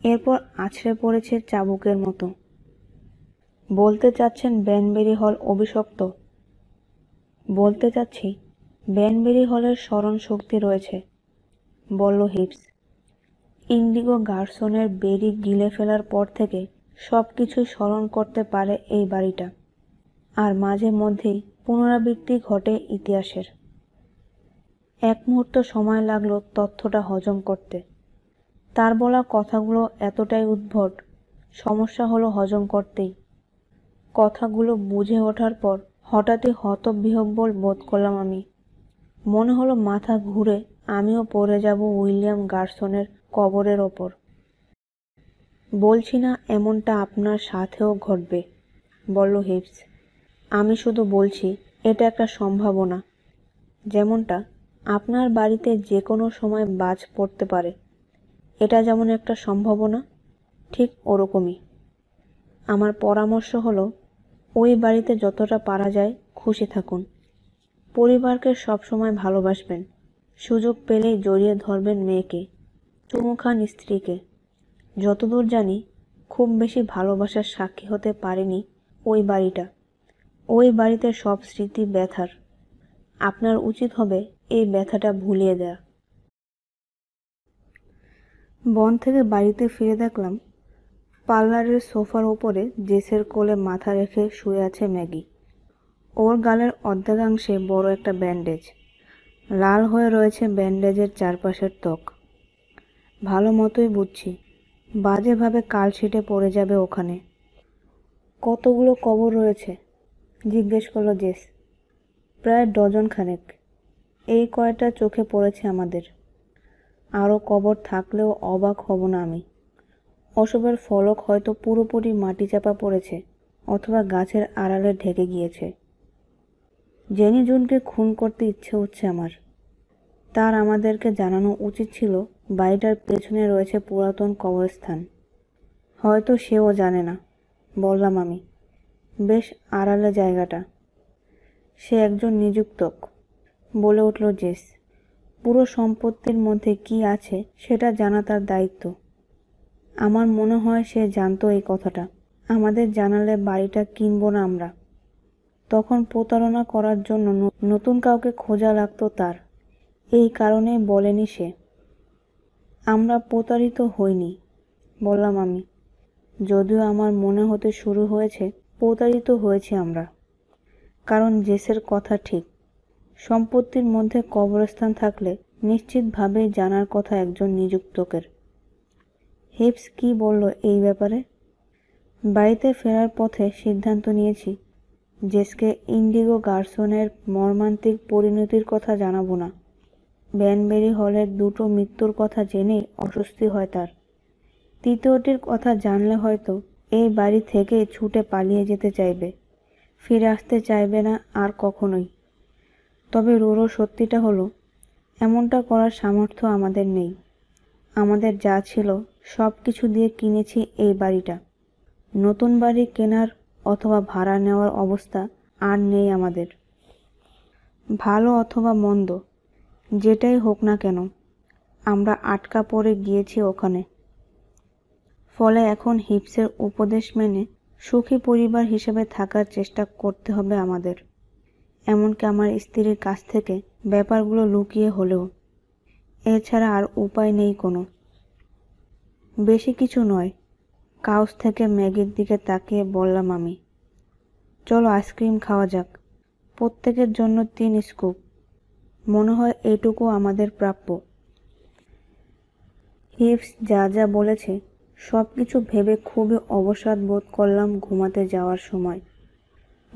এরপর আছড়ে পড়েছে চাবুকের মতো। বলতে চাচ্ছেন ব্যানবেরি হল অভিশপ্ত। বলতে চাচ্ছি, ব্যানবেরি হলের স্মরণ শক্তি রয়েছে, বলল হিপস। ইন্ডিগো গার্সনের বেরি গিলে ফেলার পর থেকে সব কিছু স্মরণ করতে পারে এই বাড়িটা। আর মাঝে মধ্যেই পুনরাবৃত্তি ঘটে ইতিহাসের। এক মুহূর্ত সময় লাগল তথ্যটা হজম করতে। তার বলা কথাগুলো এতটাই উদ্ভট, সমস্যা হলো হজম করতেই। কথাগুলো বুঝে ওঠার পর হঠাৎই হতবিহব্বল বোধ করলাম আমি। মনে হলো মাথা ঘুরে আমিও পড়ে যাব উইলিয়াম গার্সনের কবরের ওপর। বলছি না এমনটা আপনার সাথেও ঘটবে, বলল হিপস। আমি শুধু বলছি, এটা একটা সম্ভাবনা। যেমনটা আপনার বাড়িতে যে কোনো সময় বাজ পড়তে পারে। এটা যেমন একটা সম্ভাবনা, ঠিক ওরকমই। আমার পরামর্শ হলো, ওই বাড়িতে যতটা পারা যায় খুশি থাকুন। পরিবারকে সবসময় ভালোবাসবেন। সুযোগ পেলেই জড়িয়ে ধরবেন মেয়েকে চুমু খান স্ত্রীকে। যতদূর জানি, খুব বেশি ভালোবাসার সাক্ষী হতে পারেনি ওই বাড়িটা। ওই বাড়িতে সব স্মৃতি ব্যথার। আপনার উচিত হবে এই ব্যথাটা ভুলিয়ে দেয়া। বন থেকে বাড়িতে ফিরে দেখলাম, পার্লারের সোফার ওপরে জেসের কোলে মাথা রেখে শুয়ে আছে ম্যাগি। ওর গালের অর্ধেকাংশে বড় একটা ব্যান্ডেজ। লাল হয়ে রয়েছে ব্যান্ডেজের চারপাশের ত্বক। ভালো মতোই বুঝছি, বাজেভাবে কালশিটে পড়ে যাবে ওখানে। কতগুলো কবর রয়েছে? জিজ্ঞেস করল জেস। প্রায় ডজন খানেক। এই কয়টা চোখে পড়েছে আমাদের। আরও কবর থাকলেও অবাক হব না আমি। অসবের ফলক হয়তো পুরোপুরি মাটি চাপা পড়েছে, অথবা গাছের আড়ালে ঢেকে গিয়েছে। জেনি জুনকে খুন করতে ইচ্ছে হচ্ছে আমার। তার আমাদেরকে জানানো উচিত ছিল, বাড়িটার পেছনে রয়েছে পুরাতন কবরস্থান। হয়তো সেও জানে না, বললাম আমি। বেশ আড়ালে জায়গাটা। সে একজন নিযুক্তক বলে উঠল জেস, পুরো সম্পত্তির মধ্যে কি আছে সেটা জানা তার দায়িত্ব। আমার মনে হয় সে জানতো এই কথাটা। আমাদের জানালে বাড়িটা কিনবো না আমরা। তখন প্রতারণা করার জন্য নতুন কাউকে খোঁজা লাগতো তার। এই কারণেই বলেনি সে। আমরা প্রতারিত হইনি, বললাম আমি। যদিও আমার মনে হতে শুরু হয়েছে, প্রতারিত হয়েছি আমরা। কারণ জেসের কথা ঠিক। সম্পত্তির মধ্যে কবরস্থান থাকলে নিশ্চিতভাবেই জানার কথা একজন নিযুক্তকের। হিপস কি বলল এই ব্যাপারে? বাড়িতে ফেরার পথে সিদ্ধান্ত নিয়েছি, জেসকে ইন্ডিগো গার্সনের মর্মান্তিক পরিণতির কথা জানাব না। ব্যানবেরি হলের দুটো মৃত্যুর কথা জেনেই অস্বস্তি হয় তার। তৃতীয়টির কথা জানলে হয়তো এই বাড়ি থেকে ছুটে পালিয়ে যেতে চাইবে। ফিরে আসতে চাইবে না আর কখনোই। তবে রোরো সত্যিটা হলো, এমনটা করার সামর্থ্য আমাদের নেই। আমাদের যা ছিল, সব কিছু দিয়ে কিনেছি এই বাড়িটা। নতুন বাড়ি কেনার অথবা ভাড়া নেওয়ার অবস্থা আর নেই আমাদের। ভালো অথবা মন্দ, যেটাই হোক না কেন, আমরা আটকা পড়ে গিয়েছি ওখানে। ফলে এখন হিপসের উপদেশ মেনে সুখী পরিবার হিসেবে থাকার চেষ্টা করতে হবে আমাদের। এমনকি আমার স্ত্রীর কাছ থেকে ব্যাপারগুলো লুকিয়ে হলেও। এছাড়া আর উপায় নেই কোনো। বেশি কিছু নয়। কাউস থেকে ম্যাগির দিকে তাকিয়ে বললাম আমি, চলো আইসক্রিম খাওয়া যাক। প্রত্যেকের জন্য তিন স্কুপ। মনে হয় এটুকু আমাদের প্রাপ্য। হিপস যা যা বলেছে সব কিছু ভেবে খুবই অবসাদ বোধ করলাম ঘুমাতে যাওয়ার সময়।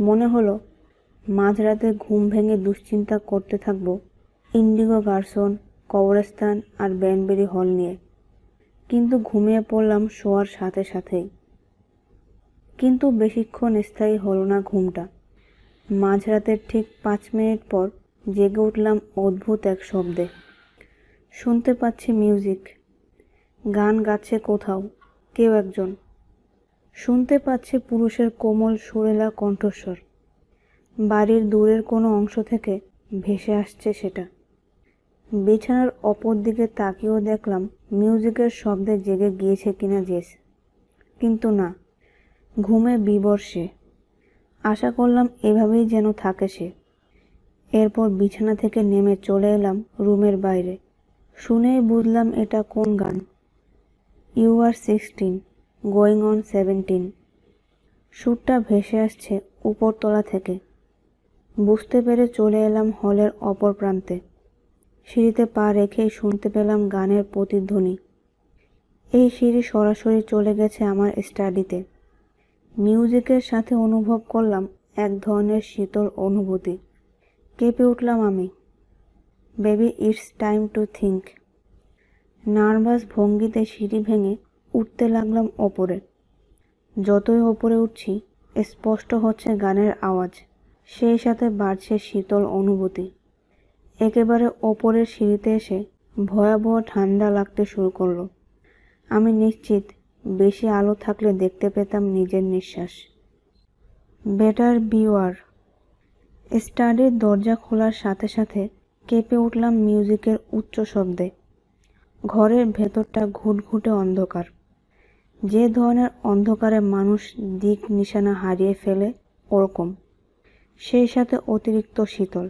মনে হলো মাঝরাতে ঘুম ভেঙে দুশ্চিন্তা করতে থাকব ইন্ডিগো গার্সন, কবরস্থান আর ব্যানবেরি হল নিয়ে। কিন্তু ঘুমিয়ে পড়লাম শোয়ার সাথে সাথেই। কিন্তু বেশিক্ষণ স্থায়ী হলো না ঘুমটা। মাঝরাতের ঠিক পাঁচ মিনিট পর জেগে উঠলাম অদ্ভুত এক শব্দে। শুনতে পাচ্ছি মিউজিক। গান গাচ্ছে কোথাও, কেউ একজন। শুনতে পাচ্ছে পুরুষের কোমল সুরেলা কণ্ঠস্বর। বাড়ির দূরের কোনো অংশ থেকে ভেসে আসছে সেটা। বিছানার অপর দিকে তাকিয়েও দেখলাম মিউজিকের শব্দে জেগে গিয়েছে কিনা জেস। কিন্তু না, ঘুমে বিবর সে। আশা করলাম এভাবেই যেন থাকে সে। এরপর বিছানা থেকে নেমে চলে এলাম রুমের বাইরে। শুনেই বুঝলাম এটা কোন গান। You are sixteen, going on seventeen. সুরটা ভেসে আসছে উপরতলা থেকে। বুঝতে পেরে চলে এলাম হলের অপর প্রান্তে। সিঁড়িতে পা রেখেই শুনতে পেলাম গানের প্রতিধ্বনি। এই সিঁড়ি সরাসরি চলে গেছে আমার স্টাডিতে। মিউজিকের সাথে অনুভব করলাম এক ধরনের শীতল অনুভূতি। কেঁপে উঠলাম আমি। Baby, it's time to think nervous ভঙ্গিতে সিঁড়ি ভেঙে উঠতে লাগলাম ওপরে। যতই ওপরে উঠছি, স্পষ্ট হচ্ছে গানের আওয়াজ। সেই সাথে বাড়ছে শীতল অনুভূতি। একেবারে ওপরের সিঁড়িতে এসে ভয়াবহ ঠান্ডা লাগতে শুরু করল। আমি নিশ্চিত বেশি আলো থাকলে দেখতে পেতাম নিজের নিঃশ্বাস। Better beware. স্টাডির দরজা খোলার সাথে সাথে কেঁপে উঠলাম মিউজিকের উচ্চ শব্দে। ঘরের ভেতরটা ঘুটঘুটে অন্ধকার। যে ধরনের অন্ধকারে মানুষ দিক নিশানা হারিয়ে ফেলে ওরকম। সেই সাথে অতিরিক্ত শীতল।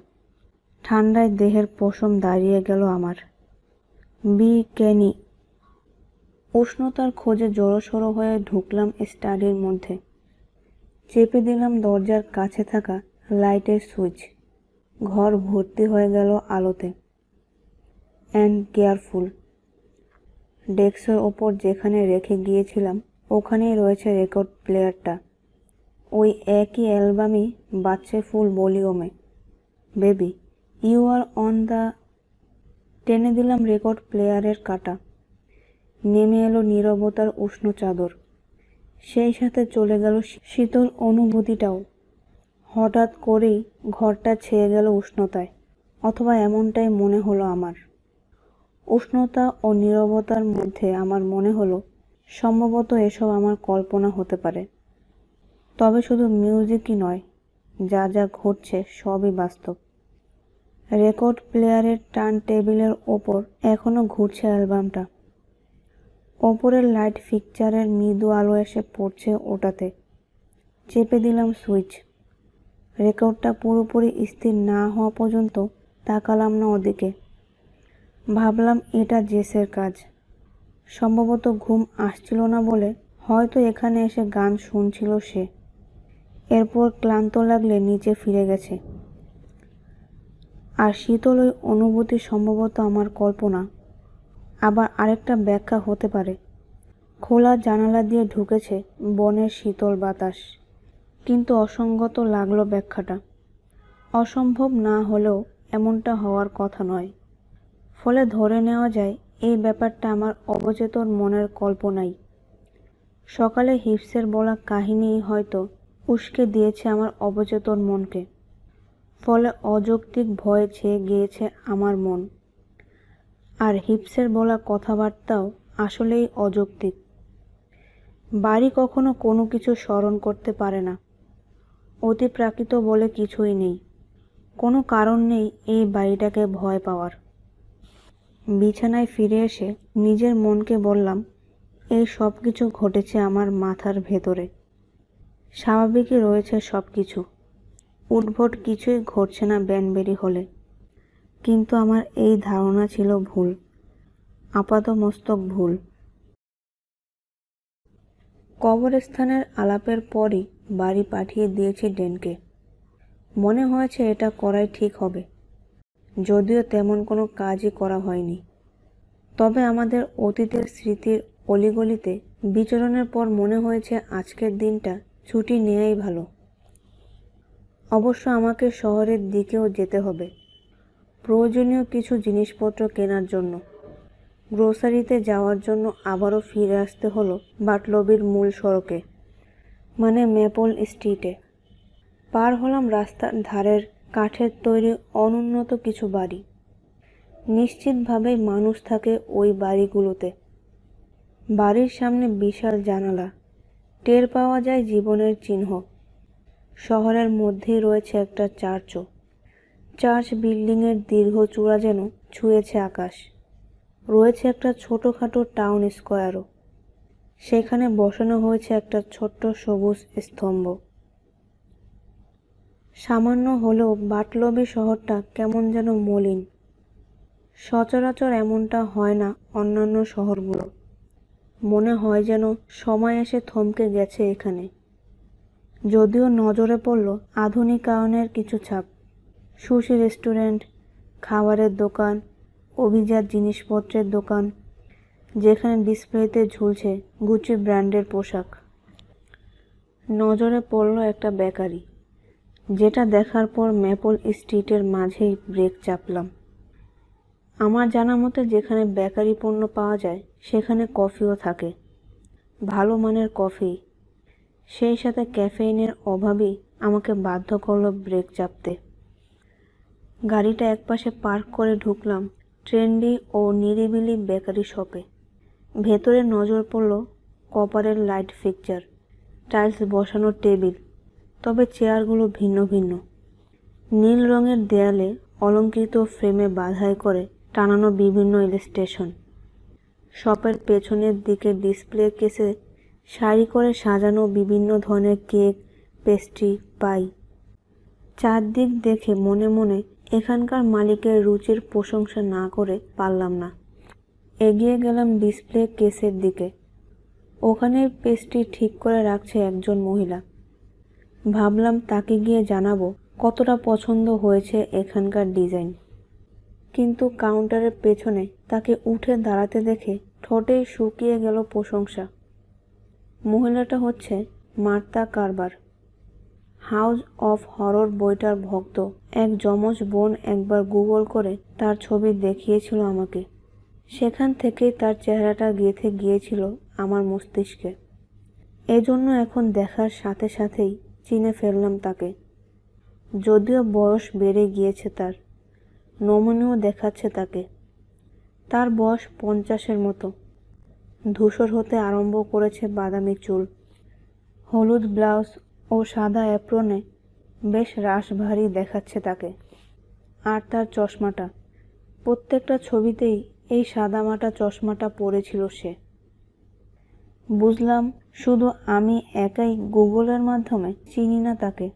ঠান্ডায় দেহের পশম দাঁড়িয়ে গেল আমার। বি ক্যানি উষ্ণতার খোঁজে জড়সড়ো হয়ে ঢুকলাম স্টাডির মধ্যে। চেপে দিলাম দরজার কাছে থাকা লাইটের সুইচ। ঘর ভর্তি হয়ে গেল আলোতে। And careful. ডেস্কের ওপর যেখানে রেখে গিয়েছিলাম, ওখানেই রয়েছে রেকর্ড প্লেয়ারটা। ওই একই অ্যালবামই বাচ্চে full ভলিউমে baby you are on the টেনে দিলাম রেকর্ড প্লেয়ারের কাটা। নেমে এলো নীরবতার উষ্ণ চাদর। সেই সাথে চলে গেল শীতল অনুভূতিটাও। হঠাৎ করেই ঘরটা ছেয়ে গেল উষ্ণতায়, অথবা এমনটাই মনে হলো আমার। উষ্ণতা ও নীরবতার মধ্যে আমার মনে হলো, সম্ভবত এসব আমার কল্পনা হতে পারে। তবে শুধু মিউজিকই নয়, যা যা ঘটছে সবই বাস্তব। রেকর্ড প্লেয়ারের টার্ন টেবিলের ওপর এখনও ঘুরছে অ্যালবামটা ওপরের লাইট ফিকচারের মৃদু আলো এসে পড়ছে ওটাতে। চেপে দিলাম সুইচ রেকর্ডটা পুরোপুরি স্থির না হওয়া পর্যন্ত তাকালাম না ওদিকে। ভাবলাম এটা জেসের কাজ। সম্ভবত ঘুম আসছিল না বলে হয়তো এখানে এসে গান শুনছিল সে। এরপর ক্লান্ত লাগলে নিচে ফিরে গেছে। আর শীতল ওই অনুভূতি সম্ভবত আমার কল্পনা। আবার আরেকটা ব্যাখ্যা হতে পারে। খোলা জানালা দিয়ে ঢুকেছে বনের শীতল বাতাস। কিন্তু অসঙ্গত লাগল ব্যাখ্যাটা। অসম্ভব না হলেও এমনটা হওয়ার কথা নয়। ফলে ধরে নেওয়া যায়, এই ব্যাপারটা আমার অবচেতন মনের কল্পনাই। সকালে হিপসের বলা কাহিনীই হয়তো উস্কে দিয়েছে আমার অবচেতন মনকে। ফলে অযৌক্তিক ভয়ে ছেয়ে গিয়েছে আমার মন। আর হিপসের বলা কথাবার্তাও আসলেই অযৌক্তিক। বাড়ি কখনো কোনো কিছু স্মরণ করতে পারে না। অতিপ্রাকৃত বলে কিছুই নেই। কোনো কারণ নেই এই বাড়িটাকে ভয় পাওয়ার। বিছানায় ফিরে এসে নিজের মনকে বললাম, এই সব কিছু ঘটেছে আমার মাথার ভেতরে। স্বাভাবিকই রয়েছে সব কিছু উদ্ভট কিছুই ঘটছে না ব্যানবেরি হলে। কিন্তু আমার এই ধারণা ছিল ভুল। আপাতমস্তক ভুল। কবরস্থানের আলাপের পরই বাড়ি পাঠিয়ে দিয়েছি ডেনকে। মনে হয়েছে এটা করাই ঠিক হবে। যদিও তেমন কোনো কাজই করা হয়নি। তবে আমাদের অতীতের স্মৃতির অলিগলিতে বিচরণের পর মনে হয়েছে আজকের দিনটা ছুটি নেওয়াই ভালো। অবশ্য আমাকে শহরের দিকেও যেতে হবে। প্রয়োজনীয় কিছু জিনিসপত্র কেনার জন্য। গ্রোসারিতে যাওয়ার জন্য আবারও ফিরে আসতে হলো বাটলবির মূল সড়কে মানে মেপল স্ট্রিটে। পার হলাম রাস্তার ধারের কাঠের তৈরি অনুন্নত কিছু বাড়ি। নিশ্চিতভাবেই মানুষ থাকে ওই বাড়িগুলোতে। বাড়ির সামনে বিশাল জানালা। টের পাওয়া যায় জীবনের চিহ্ন। শহরের মধ্যেই রয়েছে একটা চার্চও চার্চ বিল্ডিংয়ের দীর্ঘ চূড়া যেন ছুঁয়েছে আকাশ। রয়েছে একটা ছোটোখাটো টাউন স্কোয়ারও। সেখানে বসানো হয়েছে একটা ছোট্ট সবুজ স্তম্ভ। সামান্য হলেও বাটলবি শহরটা কেমন যেন মলিন। সচরাচর এমনটা হয় না অন্যান্য শহরগুলো। মনে হয় যেন সময় এসে থমকে গেছে এখানে। যদিও নজরে পড়ল আধুনিকায়নের কিছু ছাপ। সুশি রেস্টুরেন্ট, খাবারের দোকান, অভিজাত জিনিসপত্রের দোকান, যেখানে ডিসপ্লেতে ঝুলছে গুচি ব্র্যান্ডের পোশাক। নজরে পড়ল একটা বেকারি, যেটা দেখার পর ম্যাপল স্ট্রিটের মাঝেই ব্রেক চাপলাম। আমার জানা মতে যেখানে বেকারি পণ্য পাওয়া যায় সেখানে কফিও থাকে। ভালো মানের কফি। সেই সাথে ক্যাফেইনের অভাবই আমাকে বাধ্য করল ব্রেক চাপতে। গাড়িটা একপাশে পার্ক করে ঢুকলাম ট্রেন্ডি ও নিরিবিলি বেকারি শপে। ভেতরে নজর পড়ল কপারের লাইট ফিকচার, টাইলস বসানো টেবিল, তবে চেয়ারগুলো ভিন্ন ভিন্ন। নীল রঙের দেয়ালে অলঙ্কৃত ফ্রেমে বাধাই করে টানানো বিভিন্ন ইলিস্ট্রেশন শপের পেছনের দিকে ডিসপ্লে কেসে সারি করে সাজানো বিভিন্ন ধরনের কেক, পেস্ট্রি পাই। চারদিক দেখে মনে মনে এখানকার মালিকের রুচির প্রশংসা না করে পারলাম না। এগিয়ে গেলাম ডিসপ্লে কেসের দিকে। ওখানে পেস্ট্রি ঠিক করে রাখছে একজন মহিলা। ভাবলাম তাকে গিয়ে জানাব কতটা পছন্দ হয়েছে এখানকার ডিজাইন। কিন্তু কাউন্টারের পেছনে তাকে উঠে দাঁড়াতে দেখে ঠোঁটেই শুকিয়ে গেল প্রশংসা। মহিলাটা হচ্ছে মার্তা কারবার। হাউস অফ হরর বইটার ভক্ত। এক যমজ বোন একবার গুগল করে তার ছবি দেখিয়েছিল আমাকে। সেখান থেকেই তার চেহারাটা গেঁথে গিয়েছিল আমার মস্তিষ্কে। এজন্য এখন দেখার সাথে সাথেই চিনে ফেললাম তাকে। যদিও বয়স বেড়ে গিয়েছে তার, নমনীয় দেখাচ্ছে তাকে। তার বয়স পঞ্চাশের মতো। ধূসর হতে আরম্ভ করেছে বাদামি চুল। হলুদ ব্লাউজ ও সাদা অ্যাপ্রনে বেশ রাশ ভারী দেখাচ্ছে তাকে। আর তার চশমাটা। প্রত্যেকটা ছবিতেই এই সাদামাটা চশমাটা পরেছিল সে। বুঝলাম শুধু আমি একাই গুগলের মাধ্যমে চিনি না তাকে।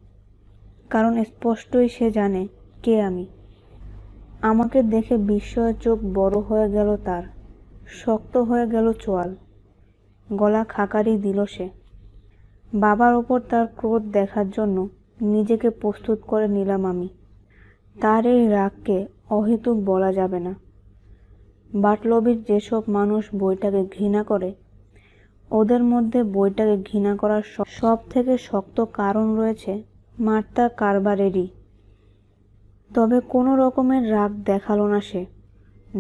কারণ স্পষ্টই সে জানে কে আমি। আমাকে দেখে বিস্ময়ের চোখ বড় হয়ে গেল তার, শক্ত হয়ে গেল চোয়াল। গলা খাকারি দিল সে। বাবার ওপর তার ক্রোধ দেখার জন্য নিজেকে প্রস্তুত করে নিলাম আমি। তার এই রাগকে অহেতুক বলা যাবে না। বাটলবির যেসব মানুষ বইটাকে ঘৃণা করে, ওদের মধ্যে বইটাকে ঘৃণা করার সব থেকে শক্ত কারণ রয়েছে মার্তা কারবারেরই। তবে কোনো রকমের রাগ দেখাল না সে।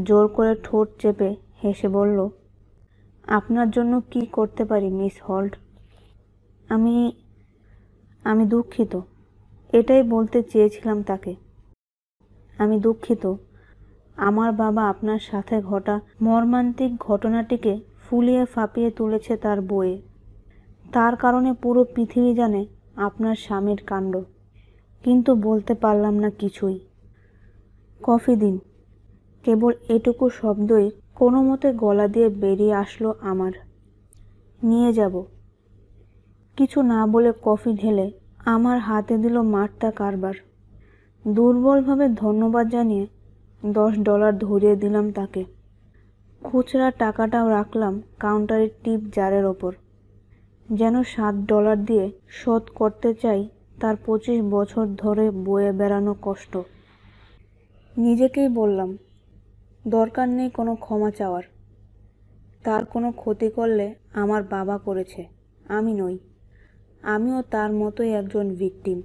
জোর করে ঠোঁট চেপে হেসে বলল, আপনার জন্য কি করতে পারি, মিস হল্ট? আমি আমি দুঃখিত। এটাই বলতে চেয়েছিলাম তাকে। আমি দুঃখিত। আমার বাবা আপনার সাথে ঘটা মর্মান্তিক ঘটনাটিকে ফুলিয়ে ফাঁপিয়ে তুলেছে তার বইয়ে তার কারণে পুরো পৃথিবী জানে আপনার স্বামীর কাণ্ড। কিন্তু বলতে পারলাম না কিছুই। কফি দিন। কেবল এটুকু শব্দই কোনো মতে গলা দিয়ে বেরিয়ে আসলো আমার। নিয়ে যাব। কিছু না বলে কফি ঢেলে আমার হাতে দিল মার্তা কারবার। দুর্বলভাবে ধন্যবাদ জানিয়ে দশ ডলার ধরিয়ে দিলাম তাকে। খুচরা টাকাটাও রাখলাম কাউন্টারের টিপ জারের ওপর। যেন সাত ডলার দিয়ে শোধ করতে চাই তার পঁচিশ বছর ধরে বয়ে বেড়ানো কষ্ট। নিজেকেই বললাম, দরকার নেই কোনো ক্ষমা চাওয়ার। তার কোনো ক্ষতি করলে আমার বাবা করেছে, আমি নই। আমিও তার মতোই একজন ভিকটিম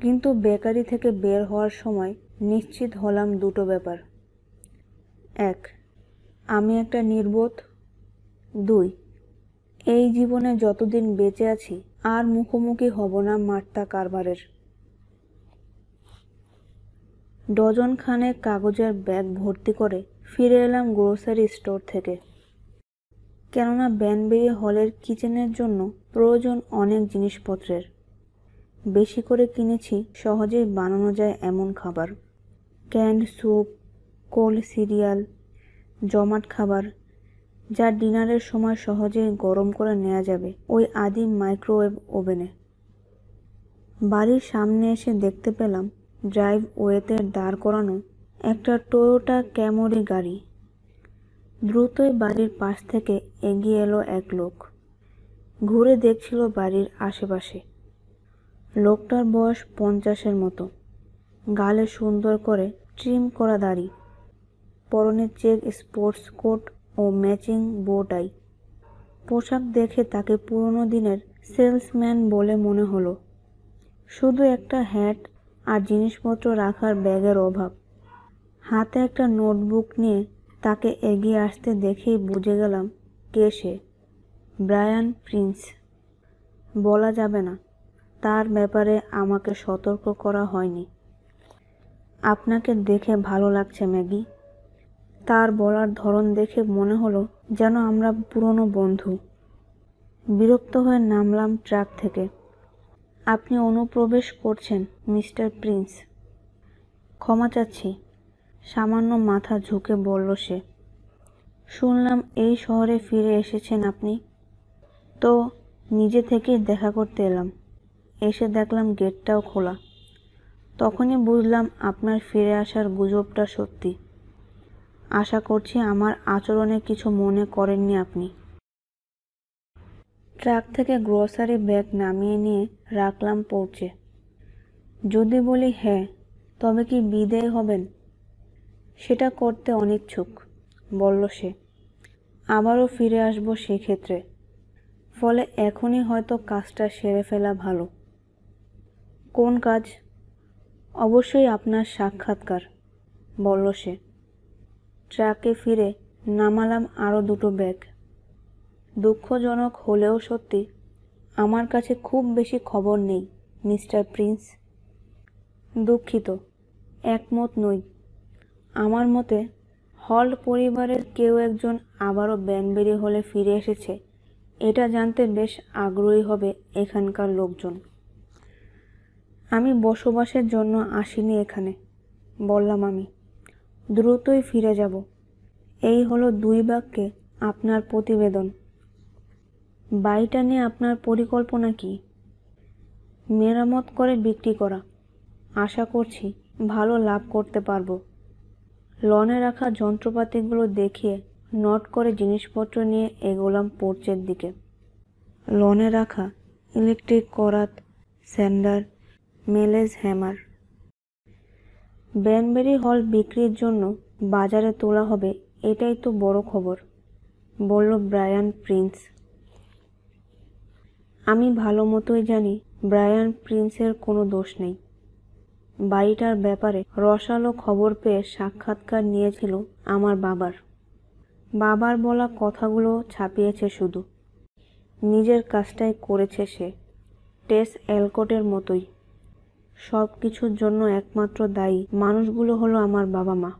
কিন্তু বেকারি থেকে বের হওয়ার সময় নিশ্চিত হলাম দুটো ব্যাপার। এক, আমি একটা নির্বোধ। দুই, এই জীবনে যতদিন বেঁচে আছি আর মুখোমুখি হব না মার্তা কারবারের। ডজন খানেক কাগজের ব্যাগ ভর্তি করে ফিরে এলাম গ্রোসারি স্টোর থেকে। কেননা ব্যানবেরি হলের কিচেনের জন্য প্রয়োজন অনেক জিনিসপত্রের। বেশি করে কিনেছি, সহজেই বানানো যায় এমন খাবার। ক্যান্ড স্যুপ, কোল্ড সিরিয়াল, জমাট খাবার যা ডিনারের সময় সহজেই গরম করে নেওয়া যাবে ওই আদিম মাইক্রোওয়েভ ওভেনে। বাড়ির সামনে এসে দেখতে পেলাম ড্রাইভ ওয়েতে দাঁড় করানো একটা টয়োটা ক্যামরি গাড়ি। দ্রুতই বাড়ির পাশ থেকে এগিয়ে এলো এক লোক। ঘুরে দেখছিল বাড়ির আশেপাশে। লোকটার বয়স পঞ্চাশের মতো। গালে সুন্দর করে ট্রিম করা দাড়ি। পরনে চেক স্পোর্টস কোট ও ম্যাচিং বোটাই। পোশাক দেখে তাকে পুরনো দিনের সেলসম্যান বলে মনে হলো। শুধু একটা হ্যাট আর জিনিসপত্র রাখার ব্যাগের অভাব। হাতে একটা নোটবুক নিয়ে তাকে এগিয়ে আসতে দেখেই বুঝে গেলাম কে সে। Brian Prince. বলা যাবে না। তার ব্যাপারে আমাকে সতর্ক করা হয়নি। আপনাকে দেখে ভালো লাগছে, ম্যাগি। তার বলার ধরন দেখে মনে হলো যেন আমরা পুরনো বন্ধু। বিরক্ত হয়ে নামলাম ট্রাক থেকে। আপনি অনুপ্রবেশ করছেন, মিস্টার প্রিন্স। ক্ষমা চাচ্ছি। সামান্য মাথা ঝুঁকে বলল সে। শুনলাম এই শহরে ফিরে এসেছেন আপনি। তো নিজে থেকেই দেখা করতে এলাম। এসে দেখলাম গেটটাও খোলা। তখনই বুঝলাম আপনার ফিরে আসার গুজবটা সত্যি। আশা করছি আমার আচরণে কিছু মনে করেননি আপনি। ট্রাক থেকে গ্রোসারি ব্যাগ নামিয়ে নিয়ে রাখলাম পৌঁছে। যদি বলি হ্যাঁ তবে কি বিদেয় হবেন? সেটা করতে অনিচ্ছুক, বলল সে। আবারও ফিরে আসব সেক্ষেত্রে। ফলে এখনই হয়তো কাজটা সেরে ফেলা ভালো। কোন কাজ? অবশ্যই আপনার সাক্ষাৎকার, বলল সে। ট্রাকে ফিরে নামালাম আরও দুটো ব্যাগ। দুঃখজনক হলেও সত্যি আমার কাছে খুব বেশি খবর নেই, মিস্টার প্রিন্স। দুঃখিত, একমত নই। আমার মতে হল পরিবারের কেউ একজন আবারও ব্যানবেরি হলে ফিরে এসেছে, এটা জানতে বেশ আগ্রহী হবে এখানকার লোকজন। আমি বসবাসের জন্য আসিনি এখানে, বললাম আমি। দ্রুতই ফিরে যাব। এই হলো দুই বাক্যে আপনার প্রতিবেদন। বাড়িটা নিয়ে আপনার পরিকল্পনা কি? মেরামত করে বিক্রি করা। আশা করছি ভালো লাভ করতে পারব। লনে রাখা যন্ত্রপাতিগুলো দেখিয়ে নট করে জিনিসপত্র নিয়ে এগোলাম পোর্চের দিকে। লনে রাখা ইলেকট্রিক করাত, স্যান্ডার, মেলেজ হ্যামার। ব্যানবেরি হল বিক্রির জন্য বাজারে তোলা হবে, এটাই তো বড় খবর, বলল ব্রায়ান প্রিন্স। আমি ভালো মতোই জানি ব্রায়ান প্রিন্সের কোনো দোষ নেই। বাড়িটার ব্যাপারে রসালো খবর পেয়ে সাক্ষাৎকার নিয়েছিল আমার বাবার। বাবার বলা কথাগুলো ছাপিয়েছে শুধু। নিজের কাজটাই করেছে সে, টেস অ্যালকটের মতোই। সব কিছুর জন্য একমাত্র দায়ী। মানুষগুলো হলো আমার বাবা মা।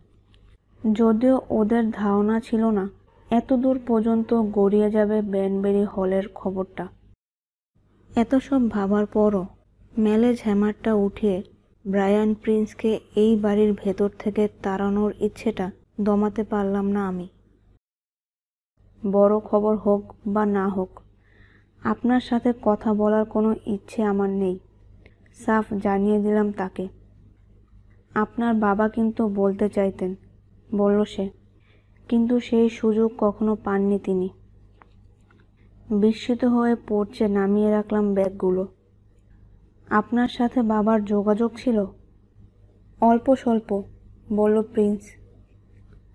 যদিও ওদের ধারণা ছিল না এত দূর পর্যন্ত গড়িয়ে যাবে ব্যানবেরি হলের খবরটা। এত সব ভাবার পরও ম্যালেজ হ্যামারটা উঠিয়ে ব্রায়ান প্রিন্সকে এই বাড়ির ভেতর থেকে তাড়ানোর ইচ্ছেটা দমাতে পারলাম না আমি। বড় খবর হোক বা না হোক, আপনার সাথে কথা বলার কোনো ইচ্ছে আমার নেই। সাফ জানিয়ে দিলাম তাকে। আপনার বাবা কিন্তু বলতে চাইতেন, বলল সে, কিন্তু সেই সুযোগ কখনো পাননি তিনি। বিস্মিত হয়ে পড়ছে নামিয়ে রাখলাম ব্যাগগুলো। আপনার সাথে বাবার যোগাযোগ ছিল? অল্প স্বল্প, বলল প্রিন্স।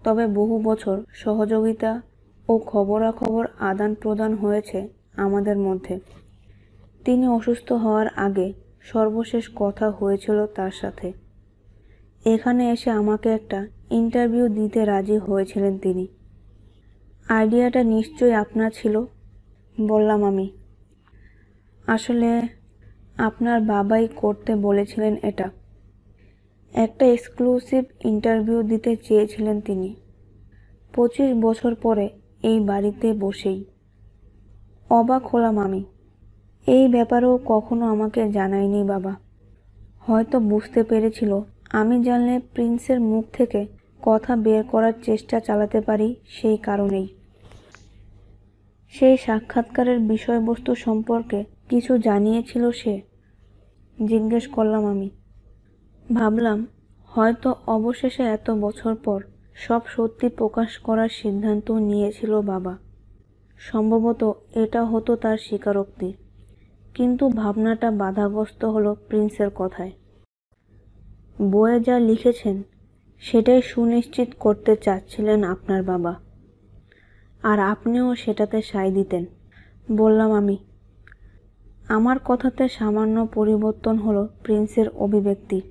তবে বহু বছর সহযোগিতা ও খবরাখবর আদান প্রদান হয়েছে আমাদের মধ্যে। তিনি অসুস্থ হওয়ার আগে সর্বশেষ কথা হয়েছিল তার সাথে। এখানে এসে আমাকে একটা ইন্টারভিউ দিতে রাজি হয়েছিলেন তিনি। আইডিয়াটা নিশ্চয়ই আপনার ছিল, বললাম আমি। আসলে আপনার বাবাই করতে বলেছিলেন এটা। একটা এক্সক্লুসিভ ইন্টারভিউ দিতে চেয়েছিলেন তিনি। পঁচিশ বছর পরে এই বাড়িতে বসেই। অবাক হলাম আমি। এই ব্যাপারেও কখনো আমাকে জানায়নি বাবা। হয়তো বুঝতে পেরেছিল। আমি জানলে প্রিন্সের মুখ থেকে কথা বের করার চেষ্টা চালাতে পারি সেই কারণেই। সেই সাক্ষাৎকারের বিষয়বস্তু সম্পর্কে কিছু জানিয়েছিল সে। জিজ্ঞেস করলাম আমি। ভাবলাম, হয়তো অবশেষে এত বছর পর সব সত্যি প্রকাশ করার সিদ্ধান্ত নিয়েছিল বাবা। সম্ভবত এটা হতো তার স্বীকারোক্তি। কিন্তু ভাবনাটা বাধাগ্রস্ত হলো প্রিন্সের কথায়। বইয়ে যা লিখেছেন, সেটাই সুনিশ্চিত করতে চাচ্ছিলেন আপনার বাবা। আর আপনিও সেটাতে সায় দিতেন। বললাম আমি, আমার কথাতে সামান্য পরিবর্তন হলো প্রিন্সের অভিব্যক্তি।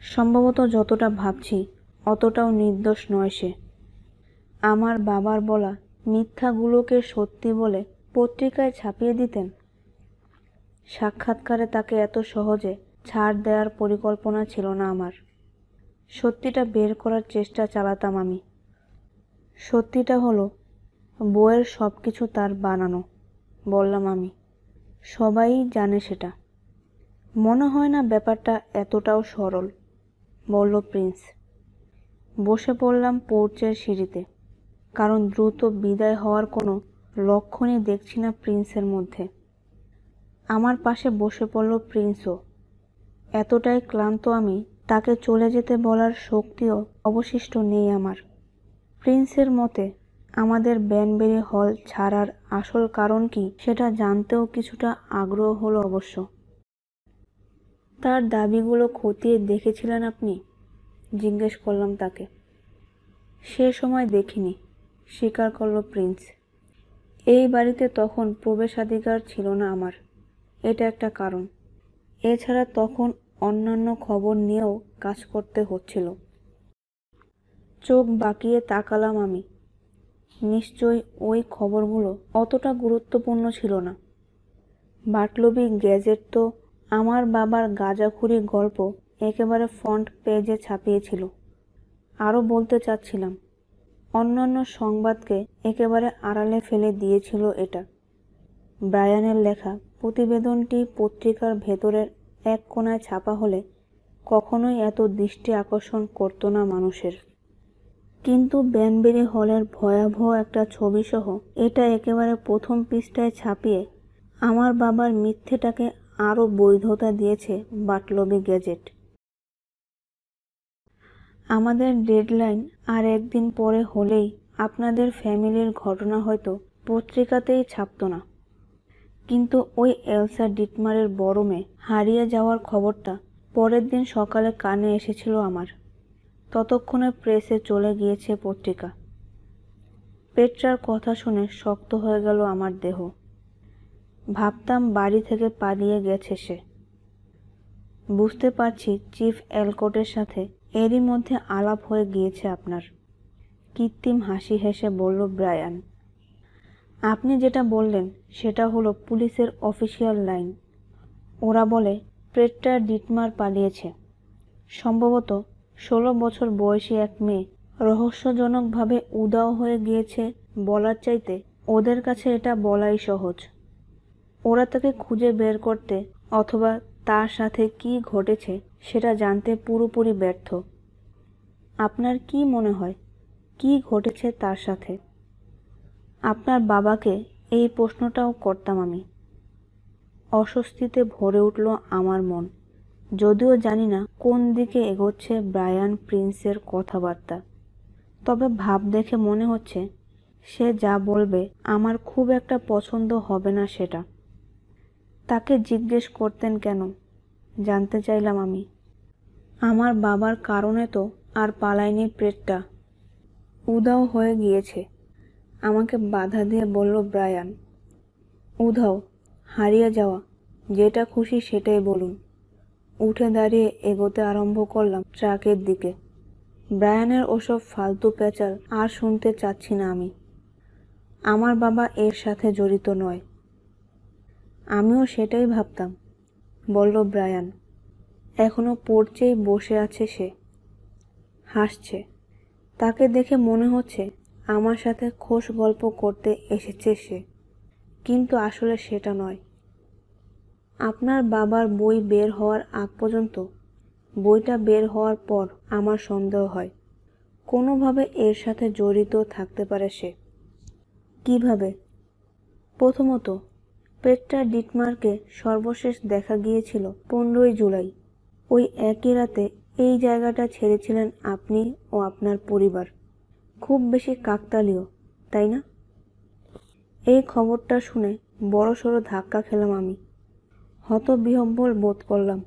সম্ভবত যতটা ভাবছি, অতটাও নির্দোষ নয় সে। আমার বাবার বলা মিথ্যাগুলোকে সত্যি বলে পত্রিকায় ছাপিয়ে দিতেন? সাক্ষাৎকারে তাকে এত সহজে ছাড় দেওয়ার পরিকল্পনা ছিল না আমার। সত্যিটা বের করার চেষ্টা চালাতাম আমি। সত্যিটা হলো বইয়ের সব কিছু তার বানানো, বললাম আমি। সবাই জানে সেটা। মনে হয় না ব্যাপারটা এতটাও সরল, বলল প্রিন্স। বসে পড়লাম পোর্চের সিঁড়িতে, কারণ দ্রুত বিদায় হওয়ার কোনো লক্ষণই দেখছি না প্রিন্সের মধ্যে। আমার পাশে বসে পড়ল প্রিন্সও। এতটাই ক্লান্ত আমি, তাকে চলে যেতে বলার শক্তিও অবশিষ্ট নেই আমার। প্রিন্সের মতে, আমাদের ব্যানবেরি হল ছাড়ার আসল কারণ কি সেটা জানতেও কিছুটা আগ্রহ হলো অবশ্য। তার দাবিগুলো খতিয়ে দেখেছিলেন আপনি? জিজ্ঞেস করলাম তাকে। সে সময় দেখিনি, স্বীকার করল প্রিন্স। এই বাড়িতে তখন প্রবেশাধিকার ছিল না আমার। এটা একটা কারণ। এছাড়া তখন অন্যান্য খবর নিয়েও কাজ করতে হচ্ছিল। চোখ বাঁকিয়ে তাকালাম আমি। নিশ্চয়ই ওই খবরগুলো অতটা গুরুত্বপূর্ণ ছিল না। বাটলবি গ্যাজেট তো আমার বাবার গাঁজাখুরি গল্প একেবারে ফ্রন্ট পেজে ছাপিয়েছিল। আরও বলতে চাচ্ছিলাম, অন্যান্য সংবাদকে একেবারে আড়ালে ফেলে দিয়েছিল এটা। ব্রায়ানের লেখা, প্রতিবেদনটি পত্রিকার ভেতরের এক কোনায় ছাপা হলে কখনোই এত দৃষ্টি আকর্ষণ করতো না মানুষের। কিন্তু ব্যানবেরি হলের ভয়াবহ একটা ছবিসহ এটা একেবারে প্রথম পৃষ্ঠায় ছাপিয়ে আমার বাবার মিথ্যেটাকে আরও বৈধতা দিয়েছে বাটলবি গ্যাজেট। আমাদের ডেডলাইন আর একদিন পরে হলেই আপনাদের ফ্যামিলির ঘটনা হয়তো পত্রিকাতেই ছাপত না। কিন্তু ওই এলসা ডিটমারের বড় মেয়ে হারিয়ে যাওয়ার খবরটা পরের দিন সকালে কানে এসেছিল আমার। ততক্ষণে প্রেসে চলে গিয়েছে পত্রিকা। পেট্রার কথা শুনে শক্ত হয়ে গেল আমার দেহ। ভাবতাম বাড়ি থেকে পালিয়ে গেছে সে। বুঝতে পারছি চিফ এলকোটের সাথে এরই মধ্যে আলাপ হয়ে গিয়েছে আপনার। কৃত্রিম হাসি হেসে বলল, ব্রায়ান আপনি যেটা বললেন, সেটা হলো পুলিশের অফিসিয়াল লাইন। ওরা বলে প্রেট্টার ডিটমার পালিয়েছে। সম্ভবত ষোলো বছর বয়সী এক মেয়ে রহস্যজনকভাবে উদাও হয়ে গিয়েছে বলার চাইতে ওদের কাছে এটা বলাই সহজ। ওরা তাকে খুঁজে বের করতে অথবা তার সাথে কি ঘটেছে সেটা জানতে পুরোপুরি ব্যর্থ। আপনার কি মনে হয়, কি ঘটেছে তার সাথে? আপনার বাবাকে এই প্রশ্নটাও করতাম আমি। অস্বস্তিতে ভরে উঠল আমার মন। যদিও জানি না কোন দিকে এগোচ্ছে ব্রায়ান প্রিন্সের কথাবার্তা। তবে ভাব দেখে মনে হচ্ছে সে যা বলবে আমার খুব একটা পছন্দ হবে না সেটা। তাকে জিজ্ঞেস করতেন কেন? জানতে চাইলাম আমি। আমার বাবার কারণে তো আর পালায়নি পেটটা। উদাও হয়ে গিয়েছে। আমাকে বাধা দিয়ে বলল, ব্রায়ান, উধাও, হারিয়ে যাওয়া, যেটা খুশি সেটাই বলুন। উঠে দাঁড়িয়ে এগোতে আরম্ভ করলাম ট্রাকের দিকে। ব্রায়ানের ওসব ফালতু পেঁচাল আর শুনতে চাচ্ছি না আমি। আমার বাবা এর সাথে জড়িত নয়। আমিও সেটাই ভাবতাম। বলল, ব্রায়ান, এখনও পড়ছেই বসে আছে সে। হাসছে। তাকে দেখে মনে হচ্ছে আমার সাথে খোশ গল্প করতে এসেছে সে। কিন্তু আসলে সেটা নয়। আপনার বাবার বই বের হওয়ার আগ পর্যন্ত, বইটা বের হওয়ার পর আমার সন্দেহ হয়। কোনোভাবে এর সাথে জড়িত থাকতে পারে সে। কীভাবে? প্রথমত পেট্রা ডিটমার্কে সর্বশেষ দেখা গিয়েছিল পনেরোই জুলাই। ওই একই রাতে এই জায়গাটা ছেড়েছিলেন আপনি ও আপনার পরিবার। খুব বেশি কাকতালীয়, তাই না? এই খবরটা শুনে বড়সড় ধাক্কা খেলাম আমি। হতবিহব্বল বোধ করলাম,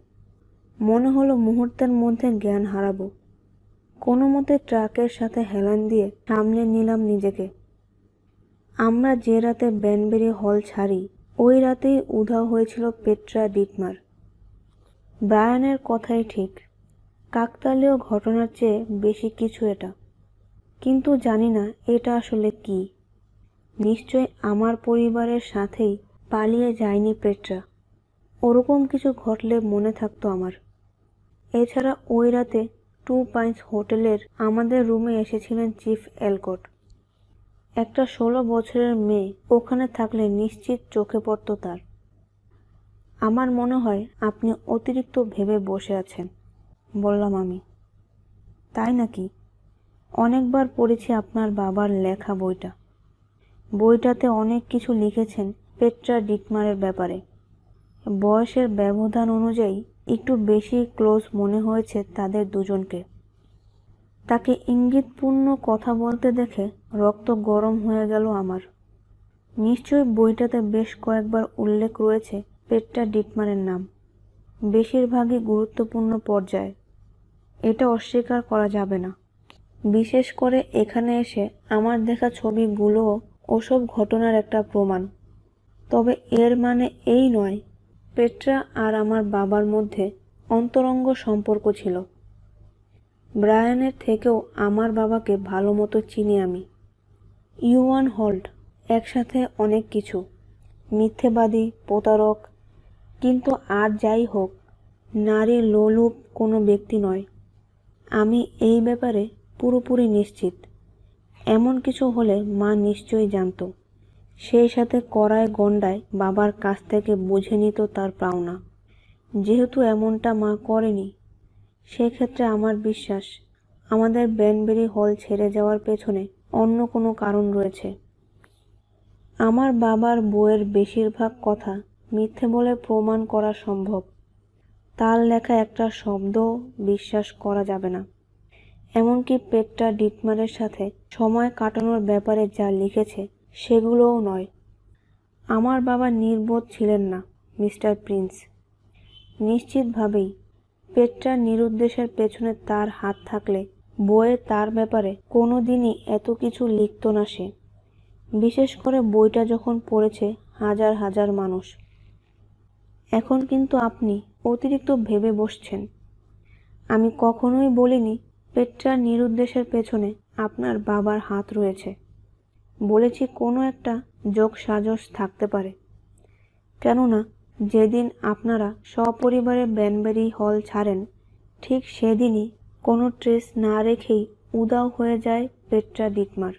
মনে হলো মুহূর্তের মধ্যে জ্ঞান হারাবো। কোনো মতে ট্রাকের সাথে হেলান দিয়ে সামনে নিলাম নিজেকে। আমরা যে রাতে ব্যানবেরি হল ছাড়ি, ওই রাতেই উধাও হয়েছিল পেট্রা ডিটমার। ব্রায়ানের কথাই ঠিক, কাকতালীয় ঘটনার চেয়ে বেশি কিছু এটা। কিন্তু জানি না এটা আসলে কি। নিশ্চয় আমার পরিবারের সাথেই পালিয়ে যায়নি পেট্রা। ওরকম কিছু ঘটলে মনে থাকতো আমার। এছাড়া ওই রাতে টু পাইন্স হোটেলের আমাদের রুমে এসেছিলেন চিফ এলকট। একটা ষোলো বছরের মেয়ে ওখানে থাকলে নিশ্চিত চোখে পড়ত তার। আমার মনে হয় আপনি অতিরিক্ত ভেবে বসে আছেন, বললাম আমি। তাই নাকি? অনেকবার পড়েছি আপনার বাবার লেখা বইটা। বইটাতে অনেক কিছু লিখেছেন পেট্রা ডিটমারের ব্যাপারে। বয়সের ব্যবধান অনুযায়ী একটু বেশি ক্লোজ মনে হয়েছে তাদের দুজনকে। তাকে ইঙ্গিতপূর্ণ কথা বলতে দেখে রক্ত গরম হয়ে গেল আমার। নিশ্চয়ই বইটাতে বেশ কয়েকবার উল্লেখ রয়েছে পেট্টা ডিটমারের নাম। বেশিরভাগই গুরুত্বপূর্ণ পর্যায়ে। এটা অস্বীকার করা যাবে না। বিশেষ করে এখানে এসে আমার দেখা ছবিগুলোও ওসব ঘটনার একটা প্রমাণ। তবে এর মানে এই নয়, পেট্রা আর আমার বাবার মধ্যে অন্তরঙ্গ সম্পর্ক ছিল। ব্রায়ানের থেকেও আমার বাবাকে ভালো মতো চিনি আমি। ইউয়ান হল্ট একসাথে অনেক কিছু, মিথ্যেবাদী, প্রতারক, কিন্তু আর যাই হোক, নারী লোলুপ কোনো ব্যক্তি নয়। আমি এই ব্যাপারে পুরোপুরি নিশ্চিত। এমন কিছু হলে মা নিশ্চয়ই জানত। সেই সাথে কড়ায় গন্ডায় বাবার কাছ থেকে বুঝে নিত তার পাওনা। যেহেতু এমনটা মা করেনি, সেক্ষেত্রে আমার বিশ্বাস, আমাদের ব্যানবেরি হল ছেড়ে যাওয়ার পেছনে অন্য কোনো কারণ রয়েছে। আমার বাবার বইয়ের বেশিরভাগ কথা মিথ্যে বলে প্রমাণ করা সম্ভব। তার লেখা একটা শব্দও বিশ্বাস করা যাবে না। এমনকি পেটটা ডিটমারের সাথে সময় কাটানোর ব্যাপারে যা লিখেছে, সেগুলোও নয়। আমার বাবা নির্বোধ ছিলেন না, মিস্টার প্রিন্স। নিশ্চিতভাবেই পেট্রা নিরুদ্দেশের পেছনে তার হাত থাকলে বইয়ে তার ব্যাপারে কোনো দিনই এত কিছু লিখত না সে। বিশেষ করে বইটা যখন পড়েছে হাজার হাজার মানুষ। এখন কিন্তু আপনি অতিরিক্ত ভেবে বসছেন। আমি কখনোই বলিনি পেট্রার নিরুদ্দেশের পেছনে আপনার বাবার হাত রয়েছে। বলেছি কোনো একটা যোগ সাজস থাকতে পারে। কেননা, যেদিন আপনারা সপরিবারে ব্যানবেরি হল ছাড়েন, ঠিক সেদিনই কোনো ট্রেস না রেখেই উদাও হয়ে যায় পেট্রা ডিটমার।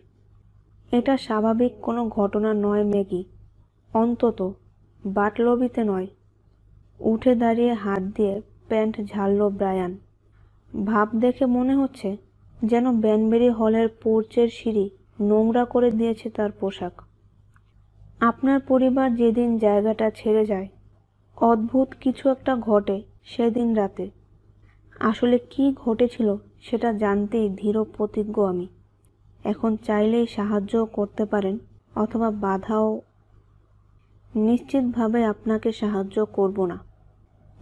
এটা স্বাভাবিক কোনো ঘটনা নয় ম্যাগি অন্তত বাটলবিতে নয়। উঠে দাঁড়িয়ে হাত দিয়ে প্যান্ট ঝাড়ল ব্রায়ান। ভাব দেখে মনে হচ্ছে যেন ব্যানবেরি হলের পোর্চের সিঁড়ি নোংরা করে দিয়েছে তার পোশাক। আপনার পরিবার যেদিন জায়গাটা ছেড়ে যায়, অদ্ভুত কিছু একটা ঘটে সেদিন রাতে। আসলে কি ঘটেছিল সেটা জানতেই ধীর প্রতিজ্ঞ আমি। এখন চাইলেই সাহায্য করতে পারেন অথবা বাধাও। নিশ্চিতভাবে আপনাকে সাহায্য করব না,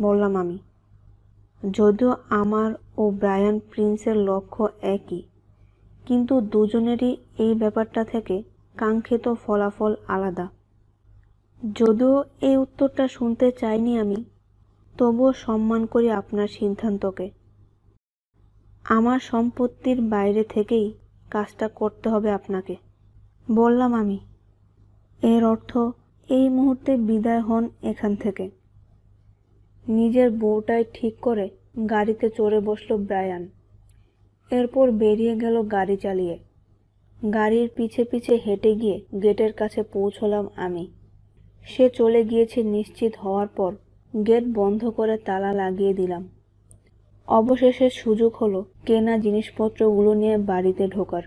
বললাম আমি। যদিও আমার ও ব্রায়ান প্রিন্সের লক্ষ্য একই, কিন্তু দুজনেরই এই ব্যাপারটা থেকে কাঙ্ক্ষিত ফলাফল আলাদা। যদিও এই উত্তরটা শুনতে চাইনি আমি, তবুও সম্মান করি আপনার সিদ্ধান্তকে। আমার সম্পত্তির বাইরে থেকেই কাজটা করতে হবে আপনাকে, বললাম আমি। এর অর্থ এই মুহূর্তে বিদায় হন এখান থেকে। নিজের বউটাই ঠিক করে গাড়িতে চড়ে বসল ব্রায়ান। এরপর বেরিয়ে গেল গাড়ি চালিয়ে। গাড়ির পিছে পিছে হেঁটে গিয়ে গেটের কাছে পৌঁছলাম আমি। সে চলে গিয়েছে নিশ্চিত হওয়ার পর গেট বন্ধ করে তালা লাগিয়ে দিলাম। অবশেষে সুযোগ হলো কেনা জিনিসপত্রগুলো নিয়ে বাড়িতে ঢোকার।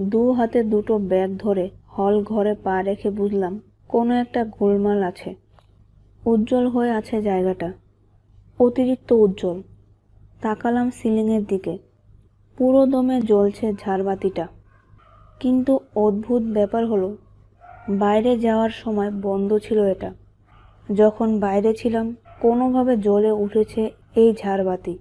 দু হাতে দুটো ব্যাগ ধরে হল ঘরে পা রেখে বুঝলাম, কোনো একটা গোলমাল আছে। উজ্জ্বল হয়ে আছে জায়গাটা। অতিরিক্ত উজ্জ্বল। তাকালাম সিলিংয়ের দিকে। পুরো দমে জ্বলছে ঝাড়বাতিটা। কিন্তু অদ্ভুত ব্যাপার হলো, বাইরে যাওয়ার সময় বন্ধ ছিল এটা। যখন বাইরে ছিলাম, কোনোভাবে জ্বলে উঠেছে এই ঝাড়বাতি।